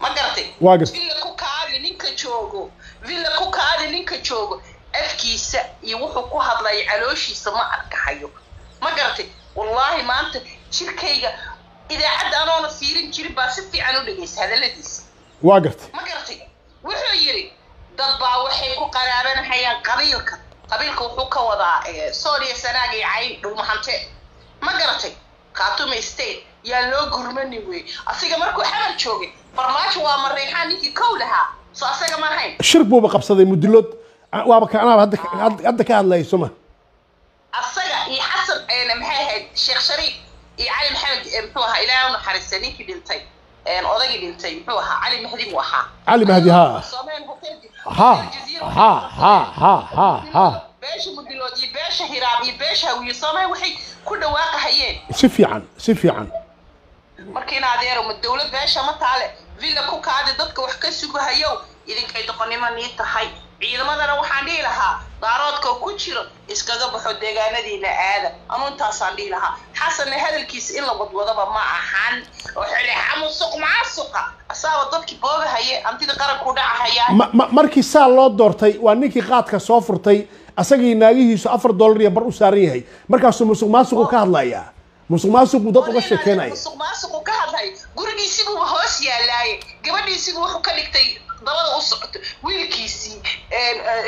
ma garatay villa ku kaadi ninka joogo. Villa ku kaadi ninka joogo. Afkiisa iyo wuxuu ku hadlaya calooshiisa ma arkahayo. Ma garatay wallaahi maanta jirkayga idaacadda anoona fiirin jirin baa si fiican u dhegaysa hadalladiisa waa gartay. Ma garatay wuxuu yidhi dad baa waxay ku qaraabanahayaan qabiilka. Qabiilka wuxuu ka wadaa eh, sooriya sanaag iyo cayn dhulmahante ma garatay? Khaatume state yaan loo gurmani wey. Asiga markuu xamar joogay farmaajo waa mareexaan ninkii kow lahaa. Soo asaga ma ahayn. Shir buuba qabsaday mudilood waaba ka anaaba hadda ka hadlaya soo ma. Asaga iyo xasan eh, maxay ahayd? Sheekh shariif iyo cali maxamed eh, muxuu ahaa ilaahay u naxariista ninkii dhintay odaygii dhintay muxuu ahaa? Cali mahdi buu ahaa. Cali mahdi ha. Jazeera ha ha ha ha ha. Beesha mudilood iyo beesha hiraab iyo beesha hawiye soomaaliya waxay ku dhawaaqahayeen. Si fiican si fiican. Markiina adeero ma dowlad beesha ma taale. Villa ku kaadi dadka wax ka sugahayow. Idinkay doqonnimo nii tahay ciidamadana waxaan dhihi lahaa daaroodka oo ku jiro iskaga baxo deegaanadiina aada. Anu intaasaan dhihi lahaa. Xasanna hadalkiisa in la wadwadaba ma ahan. Oo xili xamusuq maasuqa asaaba dadkii boogahaye antida qaranku dhacahaya Ma- ma- markii saa loo doortay waa ninkii qaadka soo furtay asagii naagihiisu afar dollar iyo bar u saaran yahay. Markaasuu musuq maasuqu ka hadlayaa. Musuq maasuqu dad uga sheekeynaya musuq maasuqu ka hadlay. Gurigiisibuu hoos yaalaaye gabadhiisibu wuxuu ka dhigtay dabada u socoto wiilkiisii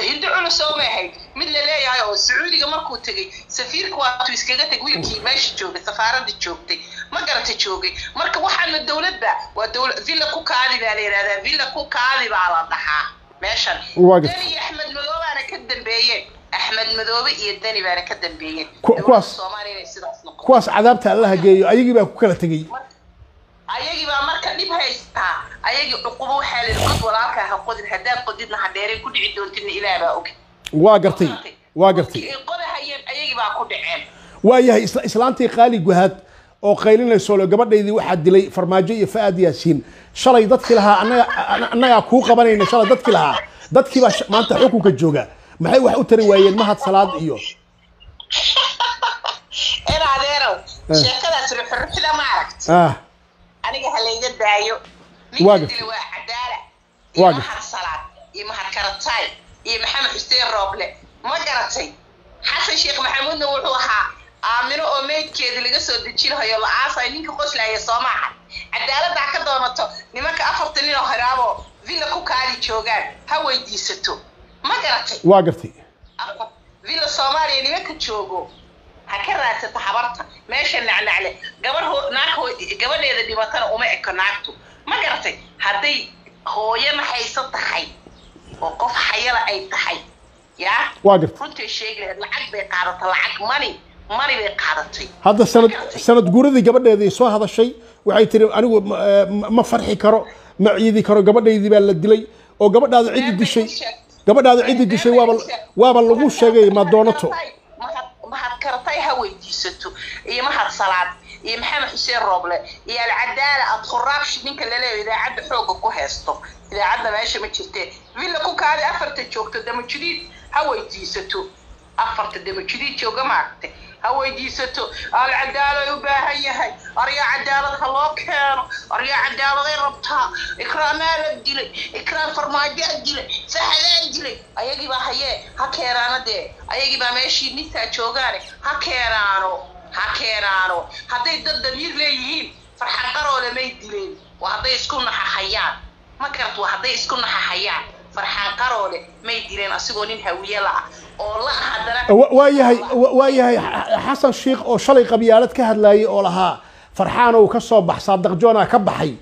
hindo culus oo ma ahayd. Mid la leeyahay oo sacuudiga markuu tegey safiirka waatuu iskaga teg wiilkii meesha joogay safaaradda joogtay. Ma garata joogay. Marka waxaana dowladba waa dowla villa ku kaadi baa la yidhahdaa villa ku kaadi baa la dhahaa. Meeshan. Deni iyo axmed madoobaana ka dambeeyeen. Axmed madoobe iyo deni baana ka dambeeyeen. Ku- Dowladda kuwaas- soomaaliya inay sidaas noqoto. kuwaas cadaabta allaha geeyo ayagii baa ku kala tegey ayagii baa marka dhib haystaa ayagii cuqubo waxaa la yidhi god walaalkaa ha qodin haddaad qodidna ha dheeray ku dhici doontidna ilaah baa og waa gartay waa gartay. Qodahayeen ayagii baa ku dhaceen. Waayahay isla- islaantii qaali guhaad oo qaylinayso le gabadhaydii waxaa dilay farmaajo iyo fa'aad yaasiin. Shalay dadkii lahaa annaga an- annagaa kuu qabanayna shalay dadkii lahaa. Dadkii baa maanta xukunka jooga. Maxay wax u tari waayeen? Mahad salaad iyo. In adeerow sheekadaas ruxruxda ma aragt ah aniga ha layga daayo. Ninka dila waa cadaala. Iyo mahad salaad. Iyo mahad karataay. Iyo maxamed xuseen rooble. Ma garatay? Xasan sheekh maxamuudna wuxuu ahaa aamino oo meydkeeda laga soo dejinayo la-aasay ninka qoslaya soo maaha cadaaladdaa ka doonato nimanka afartan nin oo hiraabo villa ku kaadi joogaan. Ha weydiisato. Ma garatay? Waa gartay. Villa soomaaliya nimanka joogo ha ka raadsata habarta? Meesha nacnacle. Gabar naag gabadheeda dhibatana uma eko naagtu. Ma garatay? Hadday hooyana hayso tahay oo qof xayala ay tahay yaa? Sheegi lahayd lacag bay qaadatay lacag mani mani bay qaadatay. Hadda sanad sanad guuradii gabadheedii soo hadashay waxay tiri anigu ma- eh, ma farxi karo ma ciidi karo gabadhaydii baa la dilay oo gabadhaada ciddi dishay gabadhaada ciddi dishay waaba waaba lagu sheegay ma doonato karatay ha weydiisato iyo mahad salaad iyo maxamed xuseen rooble? Iyo alcadaala ad khuraabshi ninka la leeyahay idaacadda xoogga ku haysto. Idaacadda meesha ma jirtee villa ku kaadi afarta joogto damajudiid ha weydiisato. Afarta damajudiid jooga maaragtay ha weydiisato. Alcadaalad u baahan yahay. Aryaa cadaalad ha loo keeno. Aryaa cadaaladay rabtaa. Ikraamaa la dilay. Ikraam farmaajaa dilay. Sahadaa dilay. Ayagiibaa hayee ha keenaano dee. Ayagiibaa meeshii nintaa joogaane. Ha keenaano ha keenaano hadday dad damiir leeyihiin farxan qaroole may dileen. Waa hadday isku naxaxayaan. Ma waa hadday isku naxaxayaan. Farxaan qaroole may dileen asigoo nin hawiye la ah waayahay wa- waayahay Xa- xasan sheikh oo shalay qabyaalad ka hadlayay oo lahaa farxaan uu ka soo bax saadaq joona ka baxay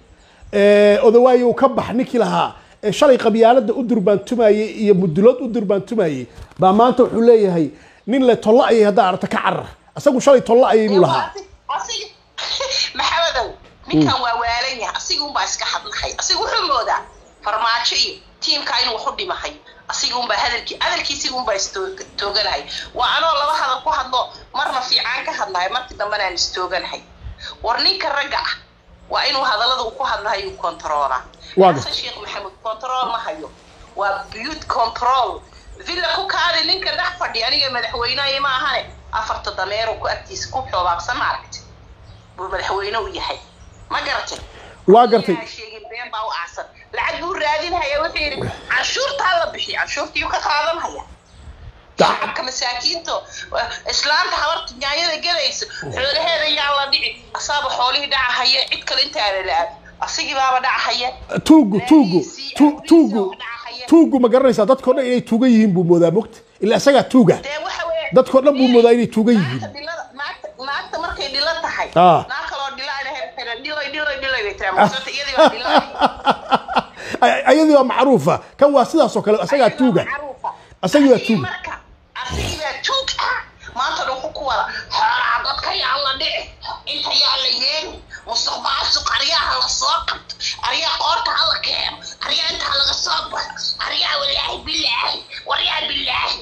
odawaaye uu ka bax ninkii lahaa ee shalay qabyaalada u durbaantumayey iyo mudulood u durbaantumayey baa maanta wuxuu leeyahay nin le tolla ayay haddaa aragta ka carar asagu shalay tolla ayay buu lahaa. Asiga maxamedow ninkan waa waalan yahay asiga unbaa iska hadlahay asiga wuxuu moodaa farmaajo iyo tiimkaa inuu wax u dhimahay asiga unbaa hadalkii hadalkiisiga unbaa istooganahay waa anoo laba hadal ku hadlo marna fiicaan ka hadlahay markii dambena aan istooganahay war ninka ragga ah waa inuu hadallada uu ku hadlahay uu kontaroolaa xasan sheekh maxamuud control ma hayo. Waa beaut control. Villa ku kaadi ninka dhex fadhi aniga madaxweynaha ma ahane. Afarta dameero ku agtiisa ku xoobaabsan ma aragti buu madaxweyne u yahay. Ma garatay waa gartay. Sheegin been baa u acsan lacag buu raadinhaya wuxuu yidhi canshuurta ha la bixiy canshuurtiyuu ka qaadanhaya shacabka masaakiinta islaanta habarta nyaanyada gadaysa xoolaheeda yaan la dhici asaaba xoolihii dhacahaya cid kale intaana la aad asigii baaba dhacahaya tuugu tuugu tu- tuugu tuugu ma garanaysaa dadkao dhan inay tuuga yihiin buu moodaa mogta ilaa isagaa tuuga dadkoo dhan buu moodaa inay tuuga yihiin naagta markay dhilo tahay Ah. naag kaloo hel dhiloy dhiloy dhiloy bay tiraa iyadii baa dhilay Ay- ayadii waa macruufa. Kan waa sidaas oo kale isagaa tuuga. Asagii waa tuug. marka asagii baa tuug maanta dhan ku wada. Xoolaa dadka yaa la dhici. Inta yaa la yeeli musuq maasuq aryaha la soo qabto. Aryaa qoorta ha la keeno. Aryaa inta ha laga soo baxo. Aryaa walaahi bilaahi waryaa bilaahi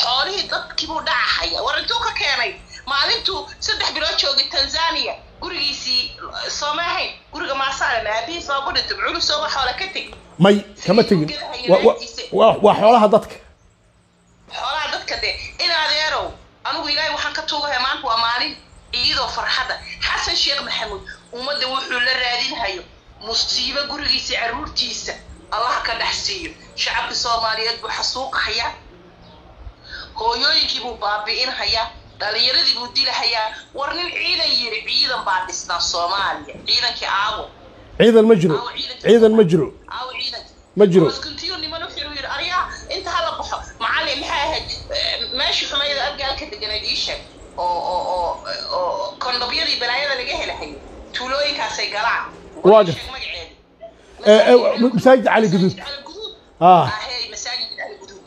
xoolihii dadkiibuu dhacahaya war intuu ka keenay. Maalintuu saddex bilood joogay tanzania gurigiisii sooma ahayn? Guriga maasaale maabihiis baa ku dhintay culusoo wax xoola ka teg may kama tegin. Wa- wa- wa- waa xoolaha dadka. Xoolaha dadka de in adeerow anigu ilaahay waxaan ka tuugaya maanta waa maalin iyadoo farxadda. Xasan sheekh maxamuud ummadda wuxuu la raadinhayo musiibo gurigiisa caruurtiisa allaha ka dhex siiyo. Shacabka soomaaliyeed buu xasuuqahayaa hooyooyinkii buu baabi'inhayaa dhalinyaradii buu dilahayaa war nin ciidan yiri ciidan baa dhisnaa soomaaliya ciidankii aawo. Ciidan ma jiro ciidan ma jiro. Ma jiro. inta hala baxo. Macallin maxay ahayd meeshii xumayda abgaalka deganayd ii sheeg oo oo oo oo kondhobyadii balaayada laga helahay tuulooyinkaasay galaan. Waa Ii gar- sheeg magaceeda Eh, eh, masaajid cali guduud. Ah. ahey masaajid cali guduud.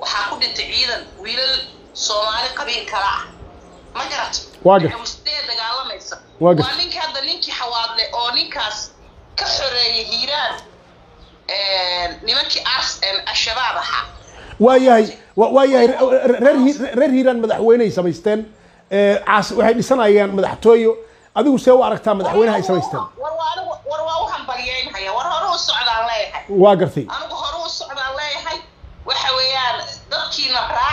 Waxaa ku dhintay ciidan wiilal soomaali qabiil kala ah. Ma garat Waa gar- Dacwastee dagaalamaysa Waa waa ninka hadda ninkii xawaadle oo ninkaas ka xoreeyay hiiraan nimankii ars al-shabaab ahaa. Waayahay wa- waayahay re- re- reer Hi- reer hiiraan madaxweyney samaysteen. Caas waxay dhisanayaan madaxtooyo. Adigu see u aragtaa madaxweynaha ay samaysteen? War waa waa u hambalyeynhaya war hore u socdaan leeyahay. Waa gartay. Anigu hore u socdaan leeyahay. Waxa weeyaan dadkiina dowlad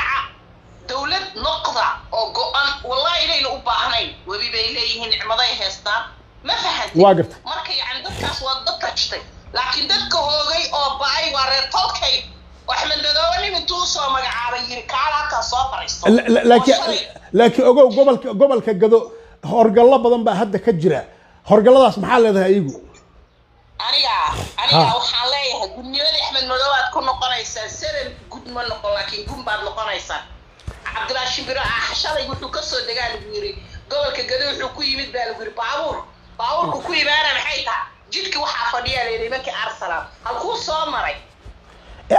noqda oo go-an wallahi inayna u baahnayn. Webi bay leeyihiin nicmaday haystaan. Ma Waa gartay. marka yacni dadkaas waa dad tajtay laakiin dadka hoogay oo ba'ay waa reer tolkay. Oo axmed madoobe nin intuu u soo magacaabay yiri kaala halkaa soo fariisto. La- la- laakiin ogow gobolka gobolka gado horgallo badan baa hadda ka jira. Horgalladaas maxaa leedahay iyagu? Aniga aniga waxaan leeyahay gudnimadii axmed madow aad ku noqonaysaa seren gud ma noqon laakiin gun baad noqonaysaa cabdilaahi shimbiro ah shalay wuxuu ka soo degaa lagu yiri. Gobolka gado wuxuu ku yimid baa lagu yiri baabuur baabuurku ku imaana maxay tahay? Jidkii waxaa fadhiyaa la yidhi nimankii arsenal. Halkuu soo maray. Eh,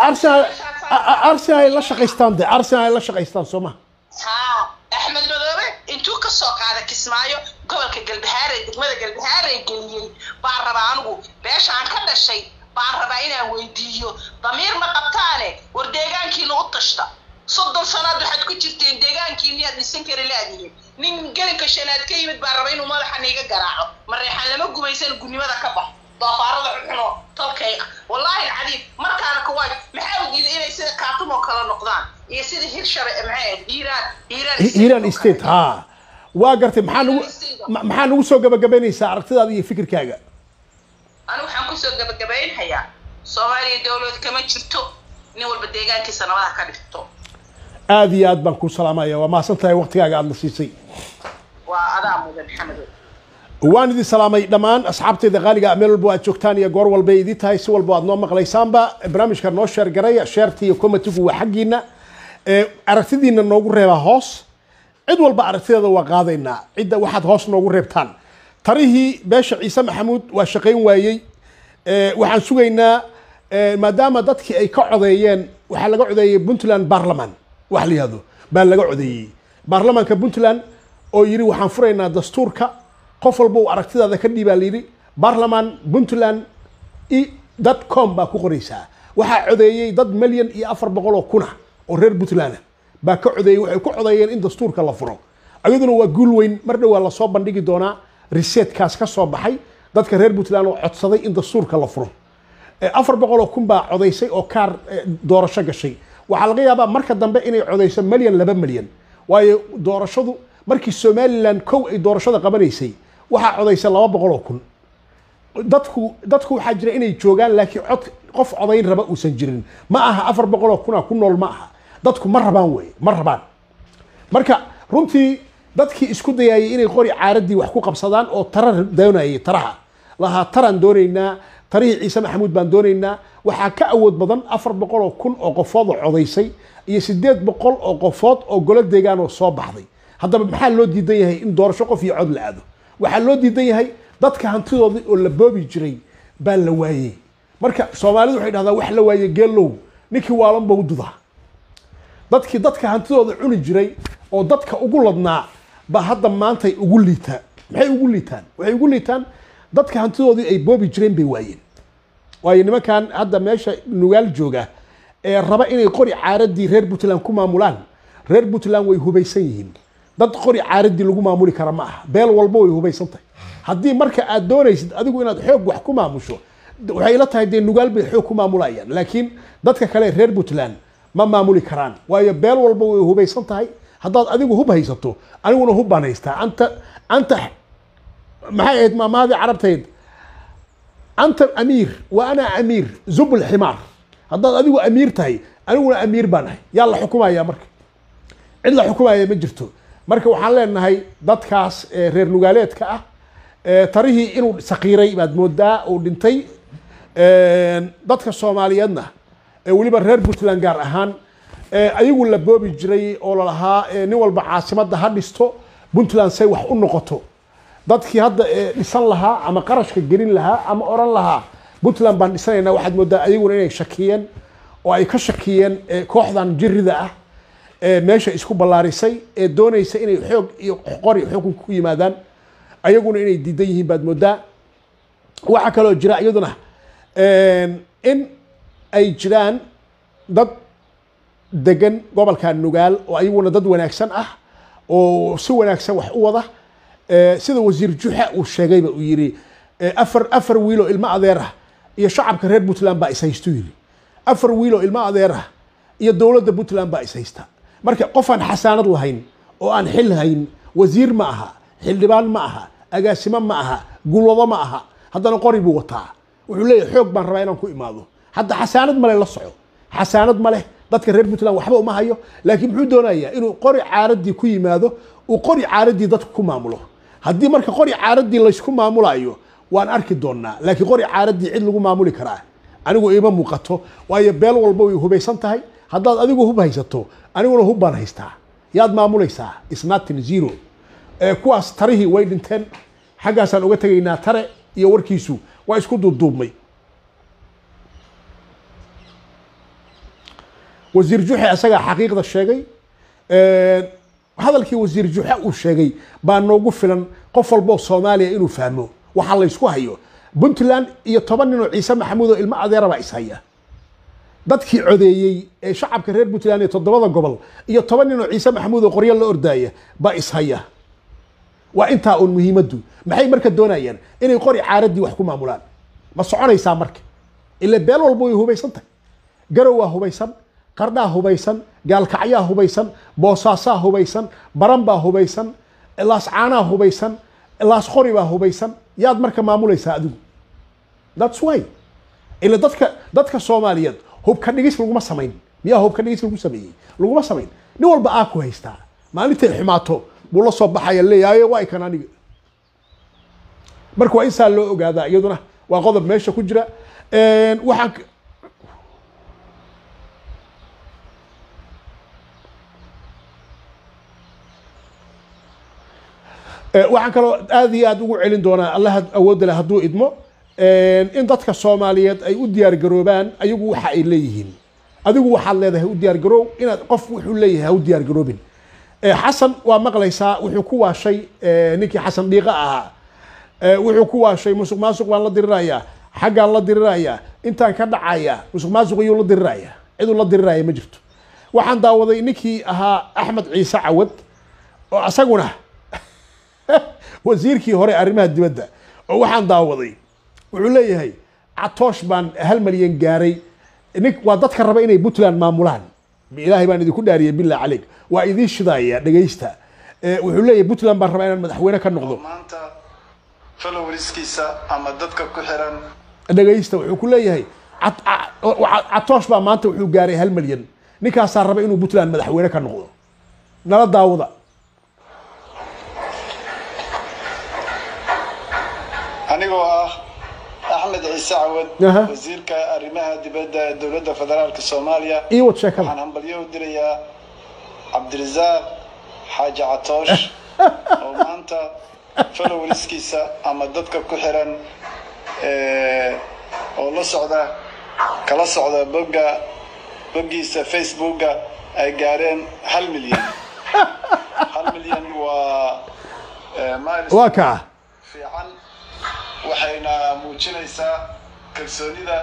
arsenal ay la shaqaystaan de arsenal ay la shaqaystaan soo ma. Haa axmed madoobe intuu ka soo qaada kismaayo gobolka galbahaare degmada galbahaare geliyey. Baan rabaa anigu beeshaan ka dhashay baan rabaa inaan weydiiyo. Damiir ma qabtaane war deegaankiina u tashta soddon sanaad waxaad ku jirteen deegaankiini aad dhisan kari laadihiin nin gelinka shanaad ka yimid baan raba inuu madaxa niiga garaaco. Mareexaan lama gumaysan gunnimada ka bax. Doofaarada xuxuno tolkay wallaahi alcadiim markaana kuwaay maxaa u diiday inay sida kaatum oo kale noqdaan? Iyo sida hirshare maxay ahayd hiiraan hiiraan hiiraan state ha waa gartay maxaa nagu maxaa nagu soo gabagabaynaysaa aragtidaada iyo fikirkaaga? Anigu waxaan ku soo gabagabaynhayaa. Soomaaliya dowlad kama jirto. Nin walba deegaankiisa nabadaha ka dhigto aad iyo aad baan kuu salaamaya. Waa mahadsan tahay waqtigaaga aada na siisay. Waan idin salaamay dhammaan asxaabtayda qaaliga ah, meel walba aad joogtaan iyo goor walba idin tahay. Si walba aad noo maqlaysaanba barnaamijka noo sheer garaya sheerta iyo komatigu waa xaggiina aragtidiina noogu reebaa hoos. Cid walba aragtideeda waa qaadaynaa cidda waxaad hoos noogu reebtaan. Tarihii beesha ciise maxamuud waa shaqayn waayey. Waxaan sugaynaa maadaama dadkii ay ka codeeyeen waxaa laga codeeyey puntland parliament wax la yihahdo baa laga codeeyey. Baarlamaanka puntland oo yidhi waxaan furaynaa dastuurka. Qof walba uu aragtidaada ka dhiibaa layidhi baarlamaan puntland i dad com baa ku qoraysaa. Waxaa codeeyey dad milyan iyo afar boqol oo kuna oo reer puntland ah. Baa ka codeeyey waxay ku codeeyeen in dastuurka la furo. Ayaduna waa guul weyn. Mar dhow waa la soo bandhigi doonaa. Riseetkaas ka soo baxay. Dadka reer puntland oo codsaday in dastuurka la furo. Afar boqol oo kun baa codaysay oo kaar doorasho gashay waxaa laga yaabaa marka dambe inay codayso milyan laba milyan waayo doorashadu markii somalilan kow ay doorashada qabanaysay waxaa codaysay laba boqol oo kun. Dadku dadku waxaa jira inay joogaan laakiin cod qof codayn raba uusan jirin. Ma aha afar boqol oo kuna ku nool ma aha. Dadku ma rabaan wey ma rabaan. Marka runtii dadkii isku dayayay inay qori caaradii wax ku qabsadaan oo tara doonayay taraha. Lahaa taraan doonaynaa tarihii ciise maxamuud baan doonaynaa. Waxaa ka awood badan afar boqol oo kun oo qofood oo codaysay iyo sideed boqol oo qofood oo golo deegaan oo soo baxday. Haddaba maxaa loo diidan yahay in doorasho qof iyo cod la aado? Waxaa loo diidan yahay dadka hantidoodii oo la boobi jiray baa la waayey. Marka soomaalidu waxay dhahdaa wax la waayey geelow ninkii waalan bau dudaa. Dadkii dadka hantidooda cuni jiray oo dadka ugu ladnaa ba hadda maantay ugu liitaan maxay ugu liitaan? Waxay ugu liitaan dadka hantidoodii ay boobi jireen bay waayeen. Waayo nimankan hadda meesha nugaal jooga ee raba inay qori caaradii reer puntland ku maamulaan reer puntland way hubaysan yihiin. Dad qori caaradii lagu maamuli kara ma aha. Beel walba way hubaysan tahay. Haddii marka aad doonaysid adigu inaad xoog wax ku maamusho waxay ila tahay dee nugaal bay xoog ku maamulayaan. Laakiin dadka kale reer puntland ma maamuli karaan. Waayo beel walba way hubaysan tahay. Haddaad adigu hub haysato aniguna hub baan haystaa. Anta anta maxay ahayd maamaadii carabtayd? Anta amiir wa ana amiir zub lximaar haddaad adigu amiir tahay aniguna amiir baan ahay. Yaa la xukumaya marka? Cid la xukumaya ma jirto. Marka waxaan leenahay dadkaas ee reer nugaaleedka ah tarihii inuu saqiiray baad moodaa uu dhintay dadka soomaaliyeedna ee weliba reer puntland gaar ahaan ayagu la boobi jiray oo lalahaa nin walba caasimadda ha dhisto puntland say wax u noqoto dadkii hadda ee dhisan lahaa ama qarashka gelin lahaa ama oran lahaa puntland baan dhisanaynaa waxaad moodaa ayaguna inay shakiyeen oo ay ka shakiyeen ee kooxdan jirida ah ee meesha isku ballaarisay ee doonaysa inay xoog iyo qori xukunka ku yimaadaan. Ayaguna inay diidan yihiin baad moodaa. Waxaa kaloo jira iyaduna in ay jiraan dad degan gobolka nugaal oo ayaguna dad wanaagsan ah oo si wanaagsan wax u wada sida wasiir juxa uu sheegayba uu yidhi eh, afar afar wiil oo ilmo adeer ah iyo shacabka reer puntland baa is haystu yidhi. Afar wiil oo ilmo adeer ah iyo dowladda puntland baa is haysta. Marka qof aan xasaanad lahayn oo aan xil hayn wasiir ma aha xildhibaan ma aha agaasimo ma aha gulwado ma aha haddana qori buu wataa. Wuxuu leeyahay xoog baan rabaa inaan ku imaado. Hadda xasaanad male la soco. Xasaanad ma leh dadka reer puntland waxba uma hayo. Laakiin muxuu doonayaa inuu qori caaradii ku yimaado uu qori caaradii dadku ku maamulo haddii marka qori caaradii laysku maamulayo waan arki doonaa laakiin qori caaradii cid lagu maamuli karaa. Anigu ima muuqato waayo beel walba way hubaysan tahay. Haddaad adigu hub haysato aniguna hub baan haystaa. Yaad maamulaysaa isnatin zero. Ee kuwaas tarihii way dhinteen. Xaggaasaan uga tegaynaa tare iyo warkiisu waa isku duubduubmay. Wasiir juxe isagaa xaqiiqda sheegay hadalkii wasiir juxe uu sheegay baa noogu filan qof walboo soomaaliya inuu fahmo. Waxaa laysku hayo. Puntland iyo toban nin oo ciise maxamuud oo ilmo adeera baa ishaya dadkii codeeyey ee shacabka reer puntland ee toddobada gobol iyo toban nin oo ciise maxamuud oo qoryo la ordaaya baa ishaya waa intaa uun muhiimaddu maxay marka doonayaan inay qori caaradii wax ku maamulaan? Ma soconaysaa marka. Ila beel walba way hubaysan tahay garow waa hubaysan qardhaa hubaysan gaalkacyaa hubaysan boosaasaa hubaysan baran baa hubaysan laascaanaa hubaysan laasqori baa hubaysan yaad marka maamulaysaa adigu. Thats why. Ila dadka dadka soomaaliyeed hubka dhigis laguma samayn. Miyaa hubka dhigis lagu sameeyey? Laguma samayn. Nin walba aa ku haystaa. Maalintay xumaato buu la soo baxaya leeyahay waa kan aniga. Marka waa in saa loo ogaadaa iyaduna. Waa qodob meesha ku jira. Waxaan waxaan kaloo aad iyo aad ugu celin doonaa allah awoodda leh hadduu idmo. In dadka soomaaliyeed ay u diyaar garoobaan ayagu waxa ay leeyihiin. Adigu waxaad leedahay u diyaar garoow inaad qof wuxuu leeyahay ha u diyaar garoobin. Eh, xasan waa maqlaysaa wuxuu ku waashay eh, ninkii xasan dhiiqa ahaa. Eh, wuxuu ku waashay musuq maasuq baan la dirirayaa xaggaan la dirirayaa intaan ka dhacaya musuq maasuq iyuu la diriraya ciduu la diriraya ma jirto. Waxaan daawaday ninkii ahaa axmed ciise cawad oo asaguna wasiirkii hore arrimaha dibadda oo waxaan daawaday wuxuu leeyahay catoosh baan hal malyan gaaray. Nin waa dadka raba inay puntland maamulaan. Ilaahay baan idinku dhaariyay billah caleyk waa idiin shidaaya dhegaysta Eh, wuxuu leeyahay puntland baan rabaa inaan madaxweyne ka noqdo. Maanta followerskiisa ama dadka ku xiran. Dhegaysta wuxuu ku leeyahay catoosh baa maanta wuxuu gaaray hal malyan ninkaasaa raba inuu puntland madaxweyne ka noqdo. Nala daawada anigoo ah axmed ciise cawad wasiirka arrimaha dibadda ee dowladda federaalka soomaaliya. Waxaan hambalyo u dirayaa cabdirasaaq xaaji catoosh oo maanta followerskiisa ama dadka ku xiran eh, oo la socda kala socda bogga boggiisa facebooka ay gaareen hal milyan. Hal milyan waa eh, waa fiican waxayna muujinaysaa kalsoonida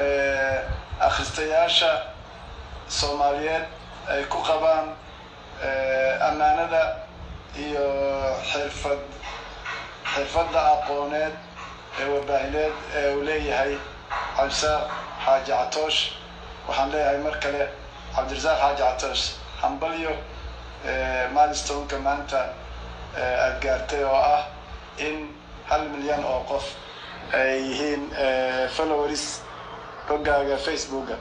eh, akhristayaasha soomaaliyeed ay ku qabaan eh, ammaanada iyo xirfad xirfadda aqooneed ee warbaahineed ee uu leeyahay cabdisaaq xaaji catoosh waxaan leeyahay mar kale cabdirasaaq xaaji catoosh hambalyo eh, milestoneka maanta aada gaartay oo ah in hal milyan oo qof ay yihiin eh, followers boggaaga facebooka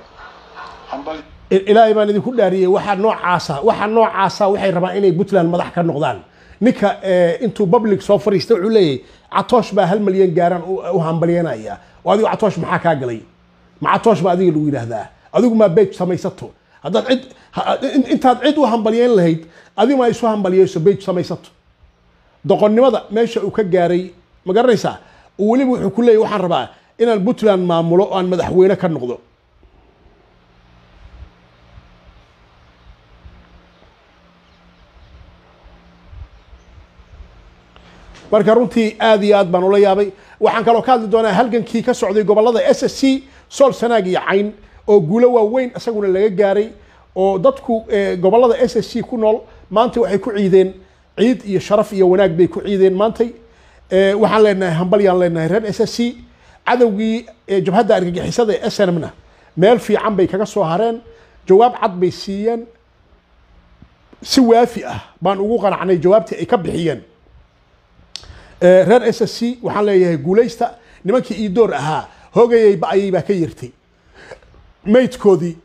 ilaahay baan idinku dhaariyey waxaa noocaasa waxaa noocaasa waxay rabaan inay puntland madax ka noqdaan. Ninka eh, intuu public soo fariista wuxuu leeyahay catoosh baa hal malyan gaaraan u hambalyanaya oo adigu catoosh maxaa kaa galay? Ma catoosh baa adiga lagu yidhaahdaa? Adigu maa bej samaysato? Haddaad cid intaad cid u hambalyeyn lahayd adigu ma isu hambalyeyso bej samaysato? Doqonnimada meesha uu ka gaaray ma garanaysaa? Uu weliba wuxuu ku leeyahy waxaan rabaa inaan puntland maamulo oo aan madaxweyne ka noqdo. Marka runtii aad iyo aad baan ula yaabay. Waxaan kaloo ka hadli doonaa halgankii ka socday gobollada s s c sool sanaag iyo cayn oo guulo waaweyn isaguna laga gaaray oo dadku eh, gobollada s s c ku nool maanta waxay ku ciideen ciid iyo sharaf iyo wanaag bay ku ciideen maantay waxaan leenahay hambalyaan leenahay reer s s c cadowgii eh, jabhadda argagixisada ee snmna meel fiican bay kaga soo hareen jawaab cad bay siiyeen. Si waafi ah baan ugu qanacnay jawaabtii ay ka bixiyeen. Eh, reer s s c waxaan leeyahay guulaysta nimankii iidoor ahaa hoogayay ba'ayay baa ka yirtay. Maydkoodii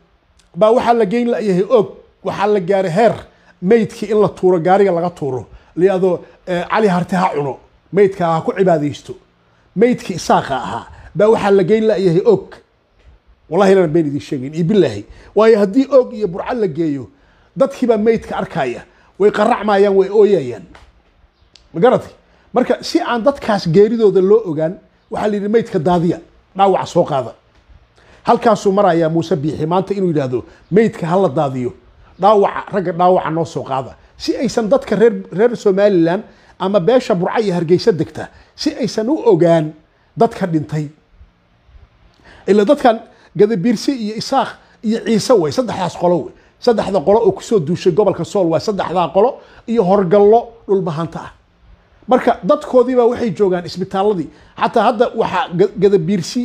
baa waxaa la geyn layahay og waxaa la gaaray heer maydkii in la tuuro gaariga laga tuuro liado cali harte ha cuno maydka ha ku cibaadaysto. Maydkii isaaqa ahaa. Baa waxaa la geyn layahay og. Wallahi inaan been idin sheegayn iyo bilaahi waayo haddii og iyo burco la geeyo dadkiibaa maydka arkaya way qaracmayaan way ooyayaan. Ma garatay marka si aan dadkaas geeridooda loo ogaan waxaa la yidhi maydka daadiya dhaawaca soo qaada. Halkaasuu marayaa muuse biixi maanta inuu yidhaahdo maydka hala daadiyo. Dhaawaca ragga dhaawaca noo soo qaada. Si aysan dadka reer reer somalilan ama beesha burca iyo hargeysa degta si aysan u ogaan dadka dhintay. Ila dadkan gadabiirsi iyo isaaq iyo ciise way saddexdaas qolo wey saddexda qolo oo ku soo duushay gobolka sool waa saddexdaa qolo iyo horgallo dhulbahanta ah. Marka dadkoodiibaa waxay joogaan isbitaaladii xataa hadda waxaa ga- gadabiirsi